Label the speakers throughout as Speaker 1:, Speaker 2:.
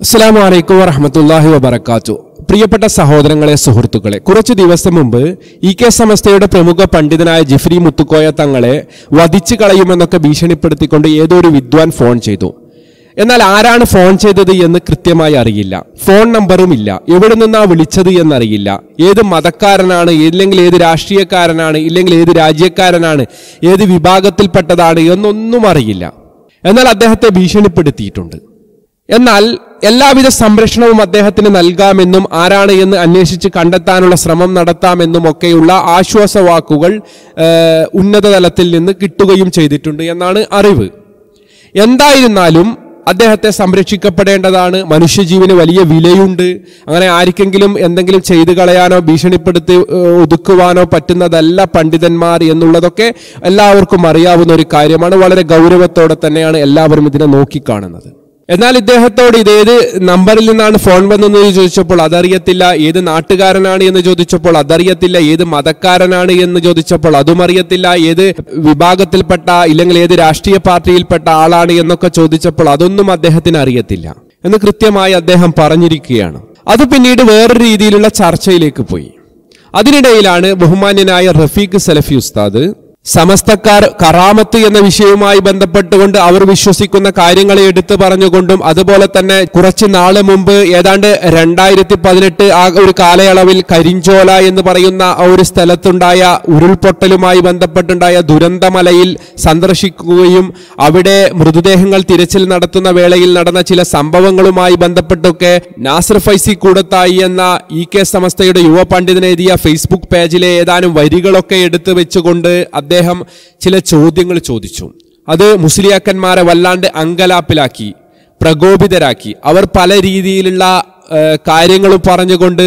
Speaker 1: അസ്സാം വലൈക്കും വറഹമത്തല്ലാഹി വബർക്കാത്തു പ്രിയപ്പെട്ട സഹോദരങ്ങളെ സുഹൃത്തുക്കളെ കുറച്ച് ദിവസം മുമ്പ് ഇ കെ സമസ്തയുടെ പ്രമുഖ പണ്ഡിതനായ ജിഫ്രി മുത്തുക്കോയ തങ്ങളെ വധിച്ചു കളയുമെന്നൊക്കെ ഭീഷണിപ്പെടുത്തിക്കൊണ്ട് ഏതോ ഒരു വിദ്വാൻ ഫോൺ ചെയ്തു. എന്നാൽ ആരാണ് ഫോൺ ചെയ്തത് എന്ന് കൃത്യമായി അറിയില്ല. ഫോൺ നമ്പറും ഇല്ല. എവിടെ നിന്നാ വിളിച്ചത് എന്നറിയില്ല. ഏത് മതക്കാരനാണ് ഇല്ലെങ്കിൽ ഏത് രാഷ്ട്രീയക്കാരനാണ് ഇല്ലെങ്കിൽ ഏത് രാജ്യക്കാരനാണ് ഏത് വിഭാഗത്തിൽപ്പെട്ടതാണ് എന്നൊന്നും അറിയില്ല. എന്നാൽ അദ്ദേഹത്തെ ഭീഷണിപ്പെടുത്തിയിട്ടുണ്ട്. എന്നാൽ എല്ലാവിധ സംരക്ഷണവും അദ്ദേഹത്തിന് നൽകാമെന്നും ആരാണ് എന്ന് അന്വേഷിച്ച് കണ്ടെത്താനുള്ള ശ്രമം നടത്താമെന്നും ഒക്കെയുള്ള ആശ്വാസവാക്കുകൾ ഉന്നതതലത്തിൽ ഉന്നത തലത്തിൽ നിന്ന് കിട്ടുകയും ചെയ്തിട്ടുണ്ട് എന്നാണ് അറിവ്. എന്തായിരുന്നാലും അദ്ദേഹത്തെ സംരക്ഷിക്കപ്പെടേണ്ടതാണ്. മനുഷ്യജീവന് വലിയ വിലയുണ്ട്. അങ്ങനെ ആർക്കെങ്കിലും എന്തെങ്കിലും ചെയ്തു കളയാനോ ഭീഷണിപ്പെടുത്തി ഒതുക്കുവാനോ പറ്റുന്നതല്ല പണ്ഡിതന്മാർ എന്നുള്ളതൊക്കെ എല്ലാവർക്കും അറിയാവുന്ന ഒരു കാര്യമാണ്. വളരെ ഗൗരവത്തോടെ തന്നെയാണ് എല്ലാവരും ഇതിനെ നോക്കിക്കാണുന്നത്. എന്നാൽ ഇദ്ദേഹത്തോട് ഇത് ഏത് നമ്പറിൽ നിന്നാണ് ഫോൺ വന്നതെന്ന് ചോദിച്ചപ്പോൾ അതറിയത്തില്ല. ഏത് നാട്ടുകാരനാണ് എന്ന് ചോദിച്ചപ്പോൾ അതറിയത്തില്ല. ഏത് മതക്കാരനാണ് എന്ന് ചോദിച്ചപ്പോൾ അതും അറിയത്തില്ല. ഏത് വിഭാഗത്തിൽപ്പെട്ട ഇല്ലെങ്കിൽ ഏത് രാഷ്ട്രീയ പാർട്ടിയിൽപ്പെട്ട ആളാണ് എന്നൊക്കെ ചോദിച്ചപ്പോൾ അതൊന്നും അദ്ദേഹത്തിന് അറിയത്തില്ല. എന്ന് കൃത്യമായി അദ്ദേഹം പറഞ്ഞിരിക്കുകയാണ്. അത് പിന്നീട് വേറൊരു രീതിയിലുള്ള ചർച്ചയിലേക്ക് പോയി. അതിനിടയിലാണ് ബഹുമാന്യനായ റഫീഖ് സലഫി ഉസ്താദ് സമസ്തക്കാർ കറാമത്ത് എന്ന വിഷയവുമായി ബന്ധപ്പെട്ടുകൊണ്ട് അവർ വിശ്വസിക്കുന്ന കാര്യങ്ങളെ എടുത്തു പറഞ്ഞുകൊണ്ടും അതുപോലെ തന്നെ കുറച്ച് നാൾ മുമ്പ് ഏതാണ്ട് രണ്ടായിരത്തി പതിനെട്ട് ആ ഒരു കാലയളവിൽ കരിഞ്ചോല എന്ന് പറയുന്ന ഒരു സ്ഥലത്തുണ്ടായ ഉരുൾപൊട്ടലുമായി ബന്ധപ്പെട്ടുണ്ടായ ദുരന്തമലയിൽ സന്ദർശിക്കുകയും അവിടെ മൃതദേഹങ്ങൾ തിരച്ചിൽ നടത്തുന്ന വേളയിൽ നടന്ന ചില സംഭവങ്ങളുമായി ബന്ധപ്പെട്ടൊക്കെ നാസർ ഫൈസി കൂടത്തായി എന്ന ഇ കെ സമസ്തയുടെ യുവ പണ്ഡിതനെഴുതിയ ഫേസ്ബുക്ക് പേജിലെ ഏതാനും വരികളൊക്കെ എടുത്തു വെച്ചുകൊണ്ട് അദ്ദേഹം ചില ചോദ്യങ്ങൾ ചോദിച്ചു. അത് മുസ്ലിയാക്കന്മാരെ വല്ലാണ്ട് അങ്കലാപ്പിലാക്കി പ്രകോപിതരാക്കി. അവർ പല രീതിയിലുള്ള കാര്യങ്ങളും പറഞ്ഞുകൊണ്ട്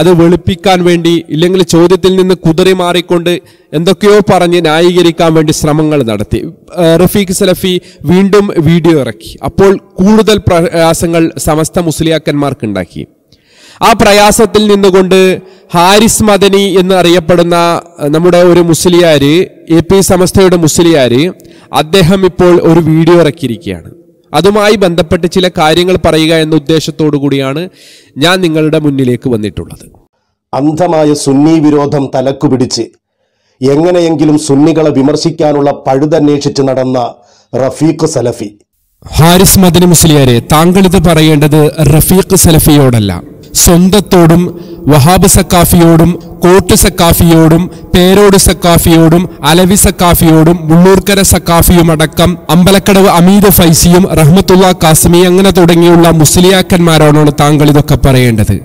Speaker 1: അത് വെളുപ്പിക്കാൻ വേണ്ടി ഇല്ലെങ്കിൽ ചോദ്യത്തിൽ നിന്ന് കുതിറി മാറിക്കൊണ്ട് എന്തൊക്കെയോ പറഞ്ഞ് ന്യായീകരിക്കാൻ വേണ്ടി ശ്രമങ്ങൾ നടത്തി. റഫീഖ് സലഫി വീണ്ടും വീഡിയോ ഇറക്കി. അപ്പോൾ കൂടുതൽ പ്രയാസങ്ങൾ സമസ്ത മുസ്ലിയാക്കന്മാർക്കുണ്ടാക്കി ആ പ്രയാസത്തിൽ നിന്നുകൊണ്ട് ഹാരിസ് മദനി എന്ന് അറിയപ്പെടുന്ന നമ്മുടെ ഒരു മുസ്ലിയാര് എ പി സമസ്തയുടെ മുസ്ലിയാര് അദ്ദേഹം ഇപ്പോൾ ഒരു വീഡിയോ ഇറക്കിയിരിക്കുകയാണ്. അതുമായി ബന്ധപ്പെട്ട് ചില കാര്യങ്ങൾ പറയുക എന്ന ഉദ്ദേശത്തോടു കൂടിയാണ് ഞാൻ നിങ്ങളുടെ മുന്നിലേക്ക് വന്നിട്ടുള്ളത്.
Speaker 2: അന്ധമായ സുന്നി വിരോധം തലക്കുപിടിച്ച് എങ്ങനെയെങ്കിലും സുന്നികളെ വിമർശിക്കാനുള്ള പഴുതന്വേഷിച്ച് നടന്ന റഫീഖ് സലഫി.
Speaker 1: ഹാരിസ് മദനി മുസ്ലിയാരെ താങ്കൾ ഇത് പറയേണ്ടത് റഫീഖ് സലഫിയോടല്ല. സ്വന്തത്തോടും വഹാബ് സക്കാഫിയോടും കോട്ട് സക്കാഫിയോടും പേരോട് സക്കാഫിയോടും അലവി സക്കാഫിയോടും മുള്ളൂർക്കര സക്കാഫിയും അടക്കം അമ്പലക്കടവ് അമീദ് ഫൈസിയും റഹ്മത്തുള്ള കാസിമി അങ്ങനെ തുടങ്ങിയുള്ള മുസ്ലിയാക്കന്മാരോടാണ് താങ്കൾ ഇതൊക്കെ പറയേണ്ടത്.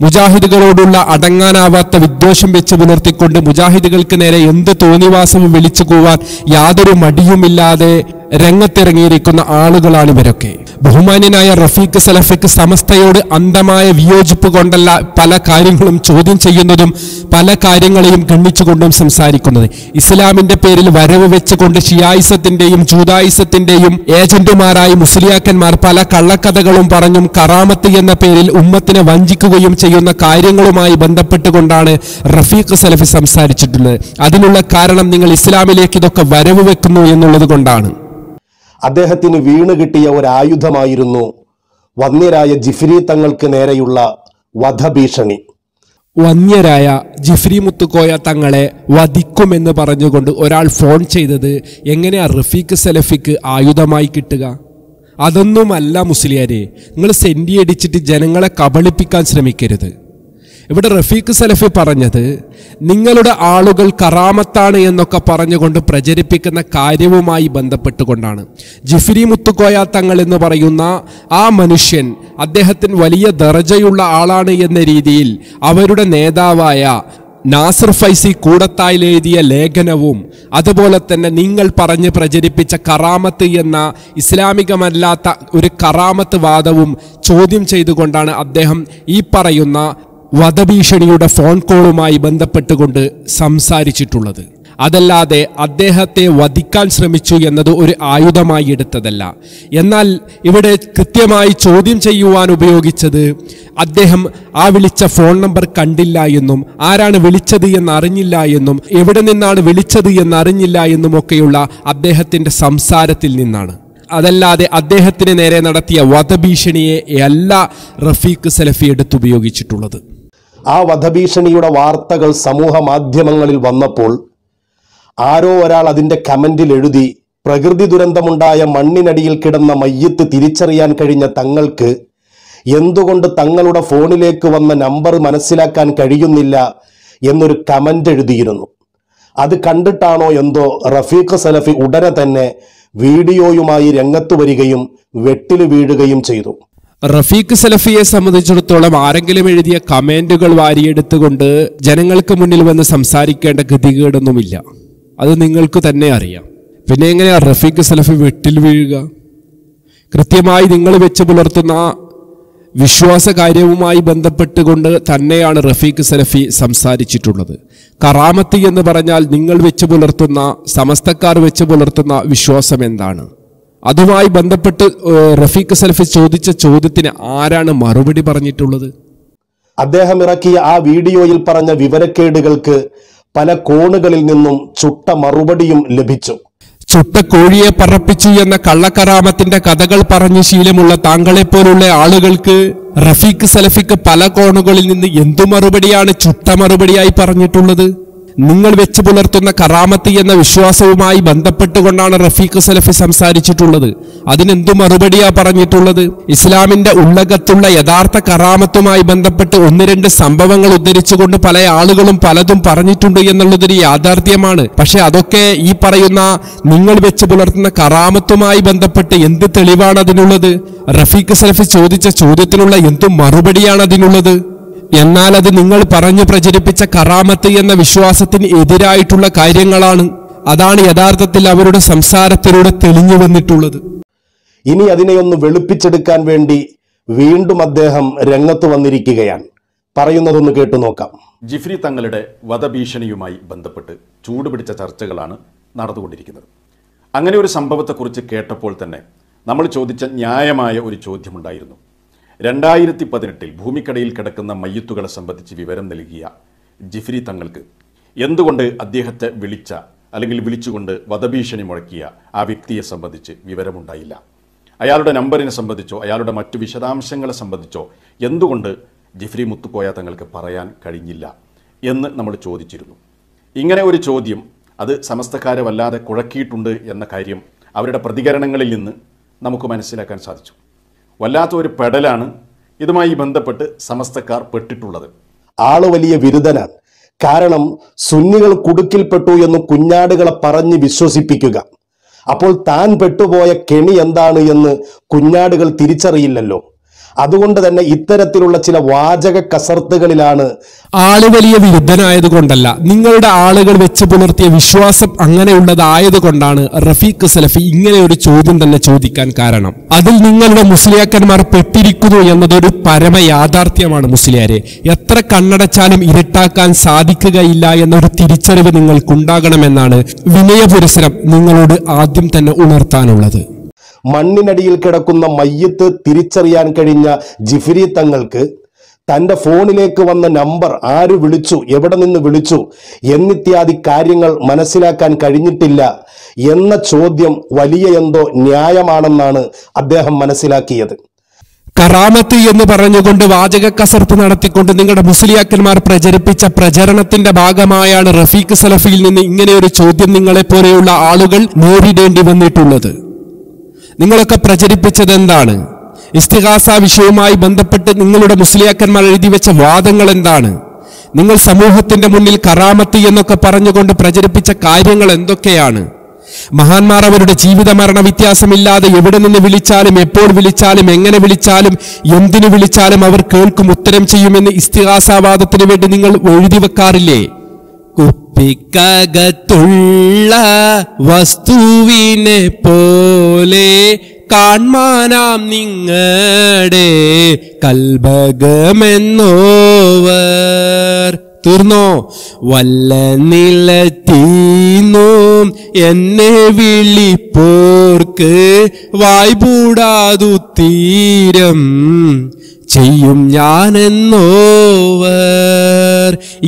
Speaker 1: മുജാഹിദുകളോടുള്ള അടങ്ങാനാവാത്ത വിദ്വേഷം വെച്ച് പുലർത്തിക്കൊണ്ട് മുജാഹിദുകൾക്ക് നേരെ എന്ത് തോന്നിവാസവും വിളിച്ചു പോവാൻ യാതൊരു മടിയുമില്ലാതെ രംഗത്തിറങ്ങിയിരിക്കുന്ന ആളുകളാണ് ഇവരൊക്കെ. ബഹുമാന്യനായ റഫീഖ് സലഫിക്ക് സമസ്തയോട് അന്ധമായ വിയോജിപ്പ് കൊണ്ടല്ല പല കാര്യങ്ങളും ചോദ്യം ചെയ്യുന്നതും പല കാര്യങ്ങളെയും ഗണ്ണിച്ചുകൊണ്ടും സംസാരിക്കുന്നത്. ഇസ്ലാമിന്റെ പേരിൽ വരവ് വെച്ചുകൊണ്ട് ഷിയായിസത്തിന്റെയും ജൂതായിസത്തിന്റെയും ഏജന്റുമാരായി മുസ്ലിയാക്കന്മാർ പല കള്ളക്കഥകളും പറഞ്ഞും കറാമത്ത് എന്ന പേരിൽ ഉമ്മത്തിനെ വഞ്ചിക്കുകയും ചെയ്യുന്ന കാര്യങ്ങളുമായി ബന്ധപ്പെട്ടുകൊണ്ടാണ് റഫീഖ് സലഫി സംസാരിച്ചിട്ടുള്ളത്. അതിനുള്ള കാരണം നിങ്ങൾ ഇസ്ലാമിലേക്ക് ഇതൊക്കെ വരവ് വെക്കുന്നു എന്നുള്ളത് കൊണ്ടാണ്.
Speaker 2: അദ്ദേഹത്തിന് വീണ് കിട്ടിയ ഒരായുധമായിരുന്നു. വന്യരായ ജിഫ്രി തങ്ങൾക്ക് നേരെയുള്ള വധഭീഷണി.
Speaker 1: വന്യരായ ജിഫ്രി മുത്തുക്കോയ തങ്ങളെ വധിക്കുമെന്ന് പറഞ്ഞുകൊണ്ട് ഒരാൾ ഫോൺ ചെയ്തത് എങ്ങനെയാ റഫീഖ് സലഫിക്ക് ആയുധമായി കിട്ടുക? അതൊന്നുമല്ല മുസ്ലിയാരെ നിങ്ങൾ സെന്റി അടിച്ചിട്ട് ജനങ്ങളെ കബളിപ്പിക്കാൻ ശ്രമിക്കരുത്. ഇവിടെ റഫീഖ് സലഫി പറഞ്ഞത് നിങ്ങളുടെ ആളുകൾ കറാമത്താണ് എന്നൊക്കെ പറഞ്ഞുകൊണ്ട് പ്രചരിപ്പിക്കുന്ന കാര്യവുമായി ബന്ധപ്പെട്ടുകൊണ്ടാണ്. ജിഫിരി മുത്തുക്കോയ തങ്ങൾ എന്ന് പറയുന്ന ആ മനുഷ്യൻ അദ്ദേഹത്തിന് വലിയ ദർജയുള്ള ആളാണ് എന്ന രീതിയിൽ അവരുടെ നേതാവായ നാസർ ഫൈസി കൂടത്തായിൽ എഴുതിയ ലേഖനവും അതുപോലെ തന്നെ നിങ്ങൾ പറഞ്ഞ് പ്രചരിപ്പിച്ച കറാമത്ത് എന്ന ഇസ്ലാമികമല്ലാത്ത ഒരു കറാമത്ത് വാദവും ചോദ്യം ചെയ്തുകൊണ്ടാണ് അദ്ദേഹം ഈ പറയുന്ന വധഭീഷണിയുടെ ഫോൺ കോളുമായി ബന്ധപ്പെട്ടുകൊണ്ട് സംസാരിച്ചിട്ടുള്ളത്. അതല്ലാതെ അദ്ദേഹത്തെ വധിക്കാൻ ശ്രമിച്ചു എന്നത് ഒരു ആയുധമായി എടുത്തതല്ല. എന്നാൽ ഇവിടെ കൃത്യമായി ചോദ്യം ചെയ്യുവാൻ ഉപയോഗിച്ചത് അദ്ദേഹം ആ വിളിച്ച ഫോൺ നമ്പർ കണ്ടില്ല എന്നും ആരാണ് വിളിച്ചത് എന്നറിഞ്ഞില്ല എന്നും എവിടെ നിന്നാണ് വിളിച്ചത് എന്നറിഞ്ഞില്ല എന്നും ഒക്കെയുള്ള അദ്ദേഹത്തിന്റെ സംസാരത്തിൽ നിന്നാണ്. അതല്ലാതെ അദ്ദേഹത്തിന് നേരെ നടത്തിയ വധഭീഷണിയെ അല്ല റഫീഖ് സലഫി എടുത്തുപയോഗിച്ചിട്ടുള്ളത്.
Speaker 2: ആ വധഭീഷണിയുടെ വാർത്തകൾ സമൂഹ മാധ്യമങ്ങളിൽ വന്നപ്പോൾ ആരോ ഒരാൾ അതിന്റെ കമന്റിൽ എഴുതി പ്രകൃതി ദുരന്തമുണ്ടായ മണ്ണിനടിയിൽ കിടന്ന മയ്യത്ത് തിരിച്ചറിയാൻ കഴിഞ്ഞ തങ്ങൾക്ക് എന്തുകൊണ്ട് തങ്ങളുടെ ഫോണിലേക്ക് വന്ന നമ്പർ മനസ്സിലാക്കാൻ കഴിയുന്നില്ല എന്നൊരു കമന്റ് എഴുതിയിരുന്നു. അത് കണ്ടിട്ടാണോ എന്തോ റഫീഖ് സലഫി ഉടനെ തന്നെ വീഡിയോയുമായി രംഗത്ത് വരികയും വെട്ടിൽ വീഴുകയും ചെയ്തു.
Speaker 1: റഫീഖ് സലഫിയെ സംബന്ധിച്ചിടത്തോളം ആരെങ്കിലും എഴുതിയ കമന്റുകൾ വാരിയെടുത്തുകൊണ്ട് ജനങ്ങൾക്ക് മുന്നിൽ വന്ന് സംസാരിക്കേണ്ട ഗതികേടൊന്നുമില്ല. അത് നിങ്ങൾക്ക് തന്നെ അറിയാം. പിന്നെ എങ്ങനെയാ റഫീഖ് സലഫി വെട്ടിൽ വീഴുക? കൃത്യമായി നിങ്ങൾ വെച്ച് പുലർത്തുന്ന വിശ്വാസ കാര്യവുമായി ബന്ധപ്പെട്ടുകൊണ്ട് തന്നെയാണ് റഫീഖ് സലഫി സംസാരിച്ചിട്ടുള്ളത്. കറാമത്ത് എന്ന് പറഞ്ഞാൽ നിങ്ങൾ വെച്ച് പുലർത്തുന്ന സമസ്തക്കാർ വെച്ച് പുലർത്തുന്ന വിശ്വാസം എന്താണ്? അതുമായി ബന്ധപ്പെട്ട് റഫീഖ് സലഫി ചോദിച്ച ചോദ്യത്തിന് ആരാണ് മറുപടി പറഞ്ഞിട്ടുള്ളത്?
Speaker 2: അദ്ദേഹം ഇറക്കിയ ആ വീഡിയോയിൽ പറഞ്ഞ വിവരക്കേടുകൾക്ക് പല കോണുകളിൽ നിന്നും ചുട്ട മറുപടിയും ലഭിച്ചു.
Speaker 1: ചുട്ട കോഴിയെ പറപ്പിച്ചു എന്ന കള്ളക്കരാമത്തിന്റെ കഥകൾ പറഞ്ഞ് ശീലമുള്ള താങ്കളെ പോലുള്ള ആളുകൾക്ക് റഫീഖ് സലഫിക്ക് പല കോണുകളിൽ നിന്ന് എന്തു മറുപടിയാണ് ചുട്ട മറുപടിയായി പറഞ്ഞിട്ടുള്ളത്? നിങ്ങൾ വെച്ചു പുലർത്തുന്ന കറാമത്തി എന്ന വിശ്വാസവുമായി ബന്ധപ്പെട്ടുകൊണ്ടാണ് റഫീഖ് സലഫി സംസാരിച്ചിട്ടുള്ളത്. അതിനെന്തു മറുപടിയാ പറഞ്ഞിട്ടുള്ളത്? ഇസ്ലാമിന്റെ ഉള്ളകത്തുള്ള യഥാർത്ഥ കറാമത്തുമായി ബന്ധപ്പെട്ട് ഒന്ന് രണ്ട് സംഭവങ്ങൾ ഉദ്ധരിച്ചുകൊണ്ട് പല ആളുകളും പലതും പറഞ്ഞിട്ടുണ്ട് എന്നുള്ളതൊരു യാഥാർത്ഥ്യമാണ്. പക്ഷെ അതൊക്കെ ഈ പറയുന്ന നിങ്ങൾ വെച്ച് പുലർത്തുന്ന കറാമത്തുമായി ബന്ധപ്പെട്ട് എന്ത് തെളിവാണ് അതിനുള്ളത്? റഫീഖ് സലഫി ചോദിച്ച ചോദ്യത്തിനുള്ള എന്തു മറുപടിയാണ് അതിനുള്ളത്? എന്നാൽ അത് നിങ്ങൾ പറഞ്ഞു പ്രചരിപ്പിച്ച കറാമത്ത് എന്ന വിശ്വാസത്തിന് എതിരായിട്ടുള്ള കാര്യങ്ങളാണ്. അതാണ് യഥാർത്ഥത്തിൽ അവരുടെ സംസാരത്തിലൂടെ തെളിഞ്ഞു വന്നിട്ടുള്ളത്.
Speaker 2: ഇനി അതിനെ ഒന്ന് വെളുപ്പിച്ചെടുക്കാൻ വേണ്ടി വീണ്ടും അദ്ദേഹം രംഗത്ത് വന്നിരിക്കുകയാണ്. പറയുന്നതൊന്ന് കേട്ടു നോക്കാം.
Speaker 3: ജിഫ്രി തങ്ങളുടെ വധഭീഷണിയുമായി ബന്ധപ്പെട്ട് ചൂടുപിടിച്ച ചർച്ചകളാണ് നടന്നുകൊണ്ടിരിക്കുന്നത്. അങ്ങനെ ഒരു സംഭവത്തെക്കുറിച്ച് കേട്ടപ്പോൾ തന്നെ നമ്മൾ ചോദിച്ച ന്യായമായ ഒരു ചോദ്യമുണ്ടായിരുന്നു. രണ്ടായിരത്തി പതിനെട്ടിൽ ഭൂമിക്കടയിൽ കിടക്കുന്ന മയ്യത്തുകളെ സംബന്ധിച്ച് വിവരം നൽകിയ ജിഫ്രി തങ്ങൾക്ക് എന്തുകൊണ്ട് അദ്ദേഹത്തെ വിളിച്ച അല്ലെങ്കിൽ വിളിച്ചുകൊണ്ട് വധഭീഷണി മുഴക്കിയ ആ വ്യക്തിയെ സംബന്ധിച്ച് വിവരമുണ്ടായില്ല? അയാളുടെ നമ്പറിനെ സംബന്ധിച്ചോ അയാളുടെ മറ്റു വിശദാംശങ്ങളെ സംബന്ധിച്ചോ എന്തുകൊണ്ട് ജിഫ്രി മുത്തുക്കോയ തങ്ങൾക്ക് പറയാൻ കഴിഞ്ഞില്ല എന്ന് നമ്മൾ ചോദിച്ചിരുന്നു. ഇങ്ങനെ ഒരു ചോദ്യം അത് സമസ്തക്കാരെ വല്ലാതെ കുഴക്കിയിട്ടുണ്ട് എന്ന കാര്യം അവരുടെ പ്രതികരണങ്ങളിൽ നിന്ന് നമുക്ക് മനസ്സിലാക്കാൻ സാധിച്ചു. വല്ലാത്ത ഒരു പെടലാണ് ഇതുമായി ബന്ധപ്പെട്ട് സമസ്തക്കാർ പെട്ടിട്ടുള്ളത്.
Speaker 2: ആൾ വലിയ വിരുദ്ധനാണ്. കാരണം സുന്നികൾ കുടുക്കിൽപ്പെട്ടു എന്ന് കുഞ്ഞാടുകളെ പറഞ്ഞ് വിശ്വസിപ്പിക്കുക. അപ്പോൾ താൻ പെട്ടുപോയ കെണി എന്താണ് എന്ന് കുഞ്ഞാടുകൾ തിരിച്ചറിയില്ലല്ലോ. അതുകൊണ്ട് തന്നെ ഇത്തരത്തിലുള്ള ചില വാചക കസർത്തുകളിലാണ്
Speaker 1: ആൾ വലിയ വിരുദ്ധനായത് കൊണ്ടല്ല നിങ്ങളുടെ ആളുകൾ വെച്ച് പുലർത്തിയ വിശ്വാസം അങ്ങനെയുള്ളതായത് കൊണ്ടാണ് റഫീഖ് സലഫി ഇങ്ങനെ ഒരു ചോദ്യം തന്നെ ചോദിക്കാൻ കാരണം. അതിൽ നിങ്ങളുടെ മുസ്ലിയാക്കന്മാർ പെട്ടിരിക്കുന്നു എന്നതൊരു പരമ യാഥാർത്ഥ്യമാണ് മുസ്ലിയാരെ. എത്ര കണ്ണടച്ചാലും ഇരട്ടാക്കാൻ സാധിക്കുകയില്ല എന്നൊരു തിരിച്ചറിവ് നിങ്ങൾക്കുണ്ടാകണമെന്നാണ് വിനയപുരസരം നിങ്ങളോട് ആദ്യം തന്നെ ഉണർത്താനുള്ളത്.
Speaker 2: മണ്ണിനടിയിൽ കിടക്കുന്ന മയ്യത്ത് തിരിച്ചറിയാൻ കഴിഞ്ഞ ജിഫിരി തങ്ങൾക്ക് തന്റെ ഫോണിലേക്ക് വന്ന നമ്പർ ആര് വിളിച്ചു എവിടെ നിന്ന് വിളിച്ചു എന്നിത്യാദി കാര്യങ്ങൾ മനസ്സിലാക്കാൻ കഴിഞ്ഞിട്ടില്ല എന്ന ചോദ്യം വലിയ എന്തോ ന്യായമാണെന്നാണ് അദ്ദേഹം മനസ്സിലാക്കിയത്.
Speaker 1: കറാമത്ത് എന്ന് പറഞ്ഞുകൊണ്ട് വാചക കസർത്ത് നടത്തിക്കൊണ്ട് നിങ്ങളുടെ മുസ്ലിയാക്കന്മാർ പ്രചരിപ്പിച്ച പ്രചരണത്തിന്റെ ഭാഗമായാണ് റഫീഖ് സലഫിയിൽ നിന്ന് ഇങ്ങനെ ഒരു ചോദ്യം നിങ്ങളെ പോലെയുള്ള ആളുകൾ നേരിടേണ്ടി വന്നിട്ടുള്ളത്. നിങ്ങളൊക്കെ പ്രചരിപ്പിച്ചത് എന്താണ്? ഇസ്തിഹാസ വിഷയവുമായി ബന്ധപ്പെട്ട് നിങ്ങളുടെ മുസ്ലിയാക്കന്മാർ എഴുതി വെച്ച വാദങ്ങൾ എന്താണ്? നിങ്ങൾ സമൂഹത്തിന്റെ മുന്നിൽ കറാമത്ത് എന്നൊക്കെ പറഞ്ഞുകൊണ്ട് പ്രചരിപ്പിച്ച കാര്യങ്ങൾ എന്തൊക്കെയാണ്? മഹാന്മാർ അവരുടെ ജീവിത മരണ വ്യത്യാസമില്ലാതെ എവിടെ നിന്ന് വിളിച്ചാലും എപ്പോൾ വിളിച്ചാലും എങ്ങനെ വിളിച്ചാലും എന്തിനു വിളിച്ചാലും അവർ കേൾക്കും ഉത്തരം ചെയ്യുമെന്ന് ഇസ്തിഹാസാവാദത്തിന് വേണ്ടി നിങ്ങൾ എഴുതി വെക്കാറില്ലേ? കുപ്പിക്കകത്തുള്ള വസ്തുവിനെ പോലെ കാൺമാനാം നിങ്ങളുടെ കൽഭകമെന്നോവർ തീർന്നോ? വല്ല നിലത്തീന്നും എന്നെ വിളിപ്പോർക്ക് വായ്പൂടാതു തീരം. ചെയ്യും ഞാനെന്നോവർ.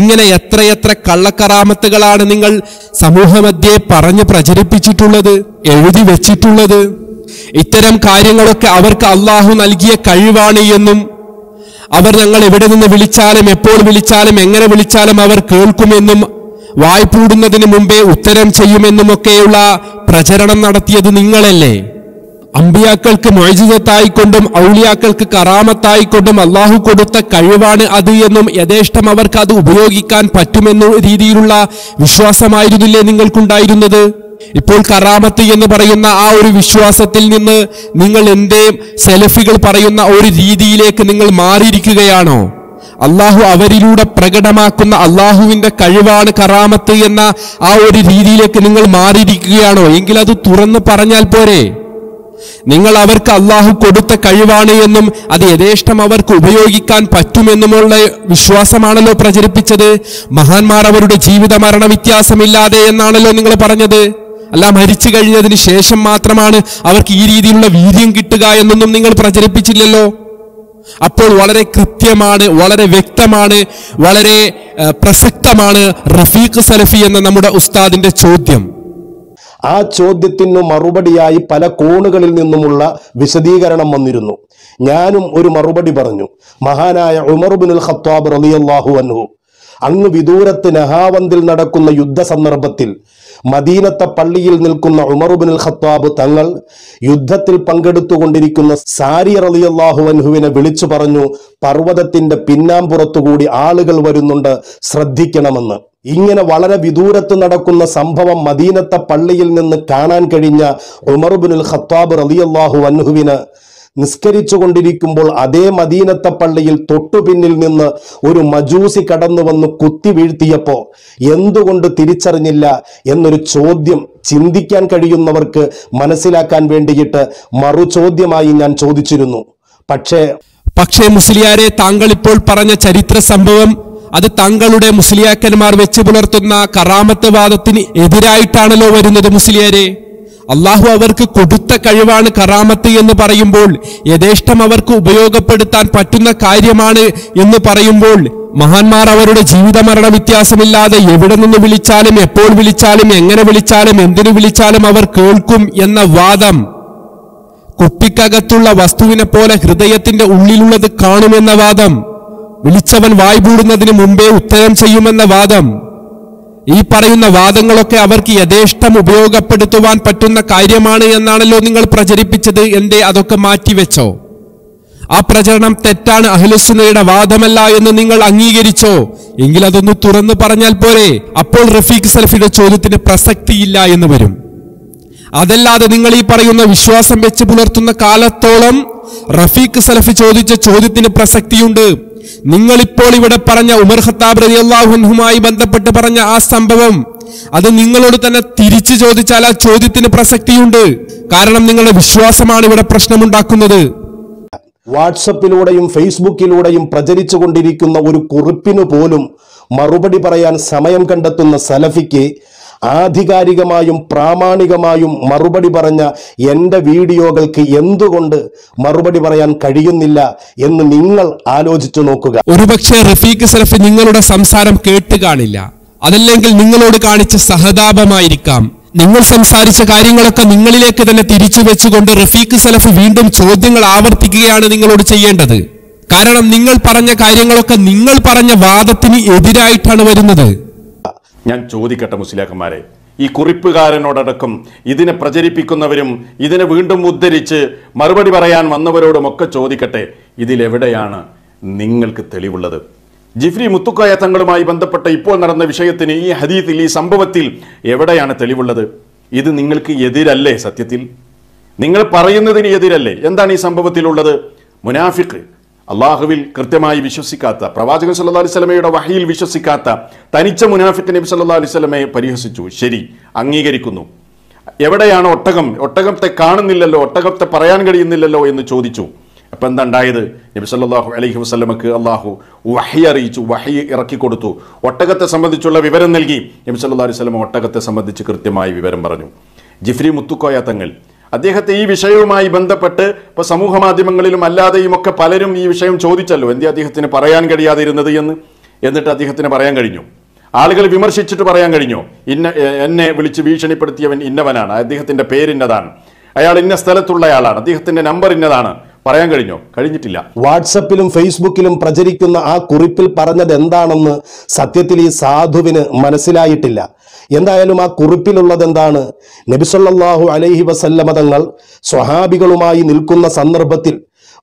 Speaker 1: ഇങ്ങനെ എത്രയെത്ര കള്ളക്കറാമത്തുകളാണ് നിങ്ങൾ സമൂഹമധ്യേ പറഞ്ഞു പ്രചരിപ്പിച്ചിട്ടുള്ളത് എഴുതി വെച്ചിട്ടുള്ളത്. ഇത്തരം കാര്യങ്ങളൊക്കെ അവർക്ക് അള്ളാഹു നൽകിയ കഴിവാണ് എന്നും അവർ ഞങ്ങൾ എവിടെ നിന്ന് വിളിച്ചാലും എപ്പോൾ വിളിച്ചാലും എങ്ങനെ വിളിച്ചാലും അവർ കേൾക്കുമെന്നും വായ്പൂടുന്നതിന് മുമ്പേ ഉത്തരം ചെയ്യുമെന്നുമൊക്കെയുള്ള പ്രചരണം നടത്തിയത് നിങ്ങളല്ലേ? അമ്പിയാക്കൾക്ക് മൊഴിജിതത്തായിക്കൊണ്ടും ഔലിയാക്കൾക്ക് കറാമത്തായിക്കൊണ്ടും അള്ളാഹു കൊടുത്ത കഴിവാണ് അത് എന്നും യഥേഷ്ടം അവർക്ക് അത് ഉപയോഗിക്കാൻ പറ്റുമെന്ന രീതിയിലുള്ള വിശ്വാസമായിരുന്നില്ലേ നിങ്ങൾക്കുണ്ടായിരുന്നത്? ഇപ്പോൾ കറാമത്ത് എന്ന് പറയുന്ന ആ ഒരു വിശ്വാസത്തിൽ നിന്ന് നിങ്ങൾ എന്തേ സെലഫികൾ പറയുന്ന ഒരു രീതിയിലേക്ക് നിങ്ങൾ മാറിയിരിക്കുകയാണോ? അള്ളാഹു അവരിലൂടെ പ്രകടമാക്കുന്ന അള്ളാഹുവിന്റെ കഴിവാണ് കറാമത്ത് എന്ന ആ ഒരു രീതിയിലേക്ക് നിങ്ങൾ മാറിയിരിക്കുകയാണോ? എങ്കിൽ അത് തുറന്നു പറഞ്ഞാൽ പോരെ? നിങ്ങൾ അവർക്ക് അള്ളാഹു കൊടുത്ത കഴിവാണ് എന്നും അത് യഥേഷ്ടം അവർക്ക് ഉപയോഗിക്കാൻ പറ്റുമെന്നുമുള്ള വിശ്വാസമാണല്ലോ പ്രചരിപ്പിച്ചത്. മഹാന്മാർ അവരുടെ ജീവിത മരണ വ്യത്യാസമില്ലാതെ എന്നാണല്ലോ നിങ്ങൾ പറഞ്ഞത്. അല്ല മരിച്ചു കഴിഞ്ഞതിന് ശേഷം മാത്രമാണ് അവർക്ക് ഈ രീതിയിലുള്ള വീര്യം കിട്ടുക എന്നൊന്നും നിങ്ങൾ പ്രചരിപ്പിച്ചില്ലല്ലോ. അപ്പോൾ വളരെ കൃത്യമാണ് വളരെ വ്യക്തമാണ് വളരെ പ്രസക്തമാണ് റഫീഖ് സലഫി എന്ന നമ്മുടെ ഉസ്താദിന്റെ ചോദ്യം.
Speaker 2: ആ ചോദ്യത്തിനു മറുപടിയായി പല കോണുകളിൽ നിന്നുമുള്ള വിശദീകരണം വന്നിരുന്നു. ഞാനും ഒരു മറുപടി പറഞ്ഞു. മഹാനായ ഉമർബിനുൽ ഖത്താബ് റളിയല്ലാഹു അൻഹു. അങ്ങ് വിദൂരത്ത് നഹാവന്തിൽ നടക്കുന്ന യുദ്ധ സന്ദർഭത്തിൽ മദീനത്തെ പള്ളിയിൽ നിൽക്കുന്ന ഉമറുബിനുൽ ഖത്താബ് തങ്ങൾ യുദ്ധത്തിൽ പങ്കെടുത്തുകൊണ്ടിരിക്കുന്ന സാരി റളിയല്ലാഹു അൻഹുവിനെ വിളിച്ചു പറഞ്ഞു പർവതത്തിന്റെ പിന്നാമ്പുറത്തുകൂടി ആളുകൾ വരുന്നുണ്ട് ശ്രദ്ധിക്കണമെന്ന്. ഇങ്ങനെ വളരെ വിദൂരത്ത് നടക്കുന്ന സംഭവം മദീനത്തെ പള്ളിയിൽ നിന്ന് കാണാൻ കഴിഞ്ഞ ഉമർബുനുൽ ഖത്താബ് റളിയല്ലാഹു അൻഹുവിന് നിസ്കരിച്ചു കൊണ്ടിരിക്കുമ്പോൾ അതേ മദീനത്തെ പള്ളിയിൽ തൊട്ടുപിന്നിൽ നിന്ന് ഒരു മജൂസി കടന്നു വന്ന് കുത്തി വീഴ്ത്തിയപ്പോ എന്തുകൊണ്ട് തിരിച്ചറിഞ്ഞില്ല എന്നൊരു ചോദ്യം ചിന്തിക്കാൻ കഴിയുന്നവർക്ക് മനസ്സിലാക്കാൻ വേണ്ടിയിട്ട് മറുചോദ്യമായി ഞാൻ ചോദിച്ചിരുന്നു. പക്ഷേ
Speaker 1: പക്ഷേ മുസ്ലിയാരെ താങ്കൾ ഇപ്പോൾ പറഞ്ഞ ചരിത്ര സംഭവം അത് തങ്ങളുടെ മുസ്ലിയാക്കന്മാർ വെച്ച് പുലർത്തുന്ന കറാമത്ത് വാദത്തിന് എതിരായിട്ടാണല്ലോ വരുന്നത് മുസ്ലിയാരെ. അള്ളാഹു അവർക്ക് കൊടുത്ത കഴിവാണ് കറാമത്ത് എന്ന് പറയുമ്പോൾ യഥേഷ്ടം അവർക്ക് ഉപയോഗപ്പെടുത്താൻ പറ്റുന്ന കാര്യമാണ് എന്ന് പറയുമ്പോൾ മഹാന്മാർ അവരുടെ ജീവിത മരണ വ്യത്യാസമില്ലാതെ എവിടെ നിന്ന് വിളിച്ചാലും എപ്പോൾ വിളിച്ചാലും എങ്ങനെ വിളിച്ചാലും എന്തിനു വിളിച്ചാലും അവർ കേൾക്കും എന്ന വാദം. കുപ്പിക്കകത്തുള്ള വസ്തുവിനെ പോലെ ഹൃദയത്തിന്റെ ഉള്ളിലുള്ളത് കാണുമെന്ന വാദം. വിളിച്ചവൻ വായ്പൂടുന്നതിന് മുമ്പേ ഉത്തരം ചെയ്യുമെന്ന വാദം. ഈ പറയുന്ന വാദങ്ങളൊക്കെ അവർക്ക് യഥേഷ്ടം ഉപയോഗപ്പെടുത്തുവാൻ പറ്റുന്ന കാര്യമാണ് എന്നാണല്ലോ നിങ്ങൾ പ്രചരിപ്പിച്ചത്. എന്തേ? അതൊക്കെ മാറ്റിവെച്ചോ. ആ പ്രചരണം തെറ്റാണ്. അഹ്ലുസുനയുടെ വാദമല്ല എന്ന് നിങ്ങൾ അംഗീകരിച്ചോ. എങ്കിൽ അതൊന്ന് തുറന്നു പറഞ്ഞാൽ പോരെ. അപ്പോൾ റഫീഖ് സലഫിയുടെ ചോദ്യത്തിന് പ്രസക്തിയില്ല എന്ന് വരും. അതല്ലാതെ നിങ്ങൾ ഈ പറയുന്ന വിശ്വാസം വെച്ച് പുലർത്തുന്ന കാലത്തോളം റഫീഖ് സലഫി ചോദിച്ച ചോദ്യത്തിന് പ്രസക്തിയുണ്ട്. നിങ്ങൾ ഇപ്പോൾ ഇവിടെ പറഞ്ഞ ഉമർ ഖത്താബ് റതി അള്ളാഹുഹുമായി ബന്ധപ്പെട്ട് പറഞ്ഞ ആ സംഭവം അത് നിങ്ങളോട് തന്നെ തിരിച്ചു ചോദിച്ചാൽ ആ ചോദ്യത്തിന് പ്രസക്തിയുണ്ട്. കാരണം നിങ്ങളുടെ വിശ്വാസമാണ് ഇവിടെ പ്രശ്നമുണ്ടാക്കുന്നത്.
Speaker 2: വാട്സപ്പിലൂടെയും ഫേസ്ബുക്കിലൂടെയും പ്രചരിച്ചു കൊണ്ടിരിക്കുന്ന ഒരു കുറിപ്പിനു പോലും മറുപടി പറയാൻ സമയം കണ്ടെത്തുന്ന സലഫിക്ക് ആധികാരികമായും പ്രാമാണികമായും മറുപടി പറഞ്ഞ എന്റെ വീഡിയോകൾക്ക് എന്തുകൊണ്ട് മറുപടി പറയാൻ കഴിയുന്നില്ല എന്ന് നിങ്ങൾ ആലോചിച്ചു നോക്കുക.
Speaker 1: ഒരുപക്ഷെ റഫീഖ് സലഫ് നിങ്ങളുടെ സംസാരം കേട്ട് കാണില്ല. അതല്ലെങ്കിൽ നിങ്ങളോട് കാണിച്ച സഹതാപമായിരിക്കാം. നിങ്ങൾ സംസാരിച്ച കാര്യങ്ങളൊക്കെ നിങ്ങളിലേക്ക് തന്നെ തിരിച്ചു വെച്ചുകൊണ്ട് റഫീഖ് സലഫ് വീണ്ടും ചോദ്യങ്ങൾ ആവർത്തിക്കുകയാണ് നിങ്ങളോട് ചെയ്യേണ്ടത്. കാരണം നിങ്ങൾ പറഞ്ഞ കാര്യങ്ങളൊക്കെ നിങ്ങൾ പറഞ്ഞ വാദത്തിന് എതിരായിട്ടാണ് വരുന്നത്.
Speaker 3: ഞാൻ ചോദിക്കട്ടെ മുസ്ലിയാക്കന്മാരെ ഈ കുറിപ്പുകാരനോടടക്കം ഇതിനെ പ്രചരിപ്പിക്കുന്നവരും ഇതിനെ വീണ്ടും ഉദ്ധരിച്ച് മറുപടി പറയാൻ വന്നവരോടുമൊക്കെ ചോദിക്കട്ടെ ഇതിലെവിടെയാണ് നിങ്ങൾക്ക് തെളിവുള്ളത്? ജിഫ്രി മുത്തുക്കോയ തങ്ങളുമായി ബന്ധപ്പെട്ട ഇപ്പോൾ നടന്ന വിഷയത്തിന് ഈ ഹദീത്തിൽ ഈ സംഭവത്തിൽ എവിടെയാണ് തെളിവുള്ളത്? ഇത് നിങ്ങൾക്ക് എതിരല്ലേ സത്യത്തിൽ? നിങ്ങൾ പറയുന്നതിന് എതിരല്ലേ? എന്താണ് ഈ സംഭവത്തിലുള്ളത്? മുനാഫിഖ് അള്ളാഹുവിൽ കൃത്യമായി വിശ്വസിക്കാത്ത പ്രവാചകൻ സല്ലാ അലൈഹി സ്വലമയുടെ വഹിയിൽ വിശ്വസിക്കാത്ത തനിച്ച മുനാഫിഖ് നബി സല്ലാ അലൈഹി സ്വലമയെ പരിഹസിച്ചു. ശരി അംഗീകരിക്കുന്നു. എവിടെയാണ് ഒട്ടകം? ഒട്ടകത്തെ കാണുന്നില്ലല്ലോ ഒട്ടകത്തെ പറയാൻ കഴിയുന്നില്ലല്ലോ എന്ന് ചോദിച്ചു. അപ്പൊ എന്താ ഉണ്ടായത്? നബി സല്ലാഹു അലൈഹി വസ്ലമക്ക് അള്ളാഹു വഹി അറിയിച്ചു വഹി ഇറക്കി കൊടുത്തു. ഒട്ടകത്തെ സംബന്ധിച്ചുള്ള വിവരം നൽകി. നബി സല്ലല്ലാഹു അലൈഹി സ്വലം ഒട്ടകത്തെ സംബന്ധിച്ച് കൃത്യമായി വിവരം പറഞ്ഞു. ജിഫ്രി മുത്തുക്കോയ തങ്ങൾ അദ്ദേഹത്തെ ഈ വിഷയവുമായി ബന്ധപ്പെട്ട് ഇപ്പൊ സമൂഹ മാധ്യമങ്ങളിലും അല്ലാതെയും ഒക്കെ പലരും ഈ വിഷയം ചോദിച്ചല്ലോ എന്തേ അദ്ദേഹത്തിന് പറയാൻ കഴിയാതിരുന്നത് എന്ന്? എന്നിട്ട് അദ്ദേഹത്തിന് പറയാൻ കഴിഞ്ഞു. ആളുകൾ വിമർശിച്ചിട്ട് പറയാൻ കഴിഞ്ഞു ഇന്ന എന്നെ വിളിച്ച് ഭീഷണിപ്പെടുത്തിയവൻ ഇന്നവനാണ് അദ്ദേഹത്തിന്റെ പേരിന്നതാണ് അയാൾ ഇന്ന സ്ഥലത്തുള്ളയാളാണ് അദ്ദേഹത്തിന്റെ നമ്പർ ഇന്നതാണ്. പറയാൻ കഴിഞ്ഞോ കഴിഞ്ഞിട്ടില്ല.
Speaker 2: വാട്സപ്പിലും ഫേസ്ബുക്കിലും പ്രചരിക്കുന്ന ആ കുറിപ്പിൽ പറഞ്ഞത് എന്താണെന്ന് സത്യത്തിൽ ഈ സാധുവിന് മനസ്സിലായിട്ടില്ല. എന്തായാലും ആ കുറിപ്പിലുള്ളത് എന്താണ് നബിസല്ലാഹു അലൈഹി വസല്ലമ തങ്ങൾ സ്വഹാബികളുമായി നിൽക്കുന്ന സന്ദർഭത്തിൽ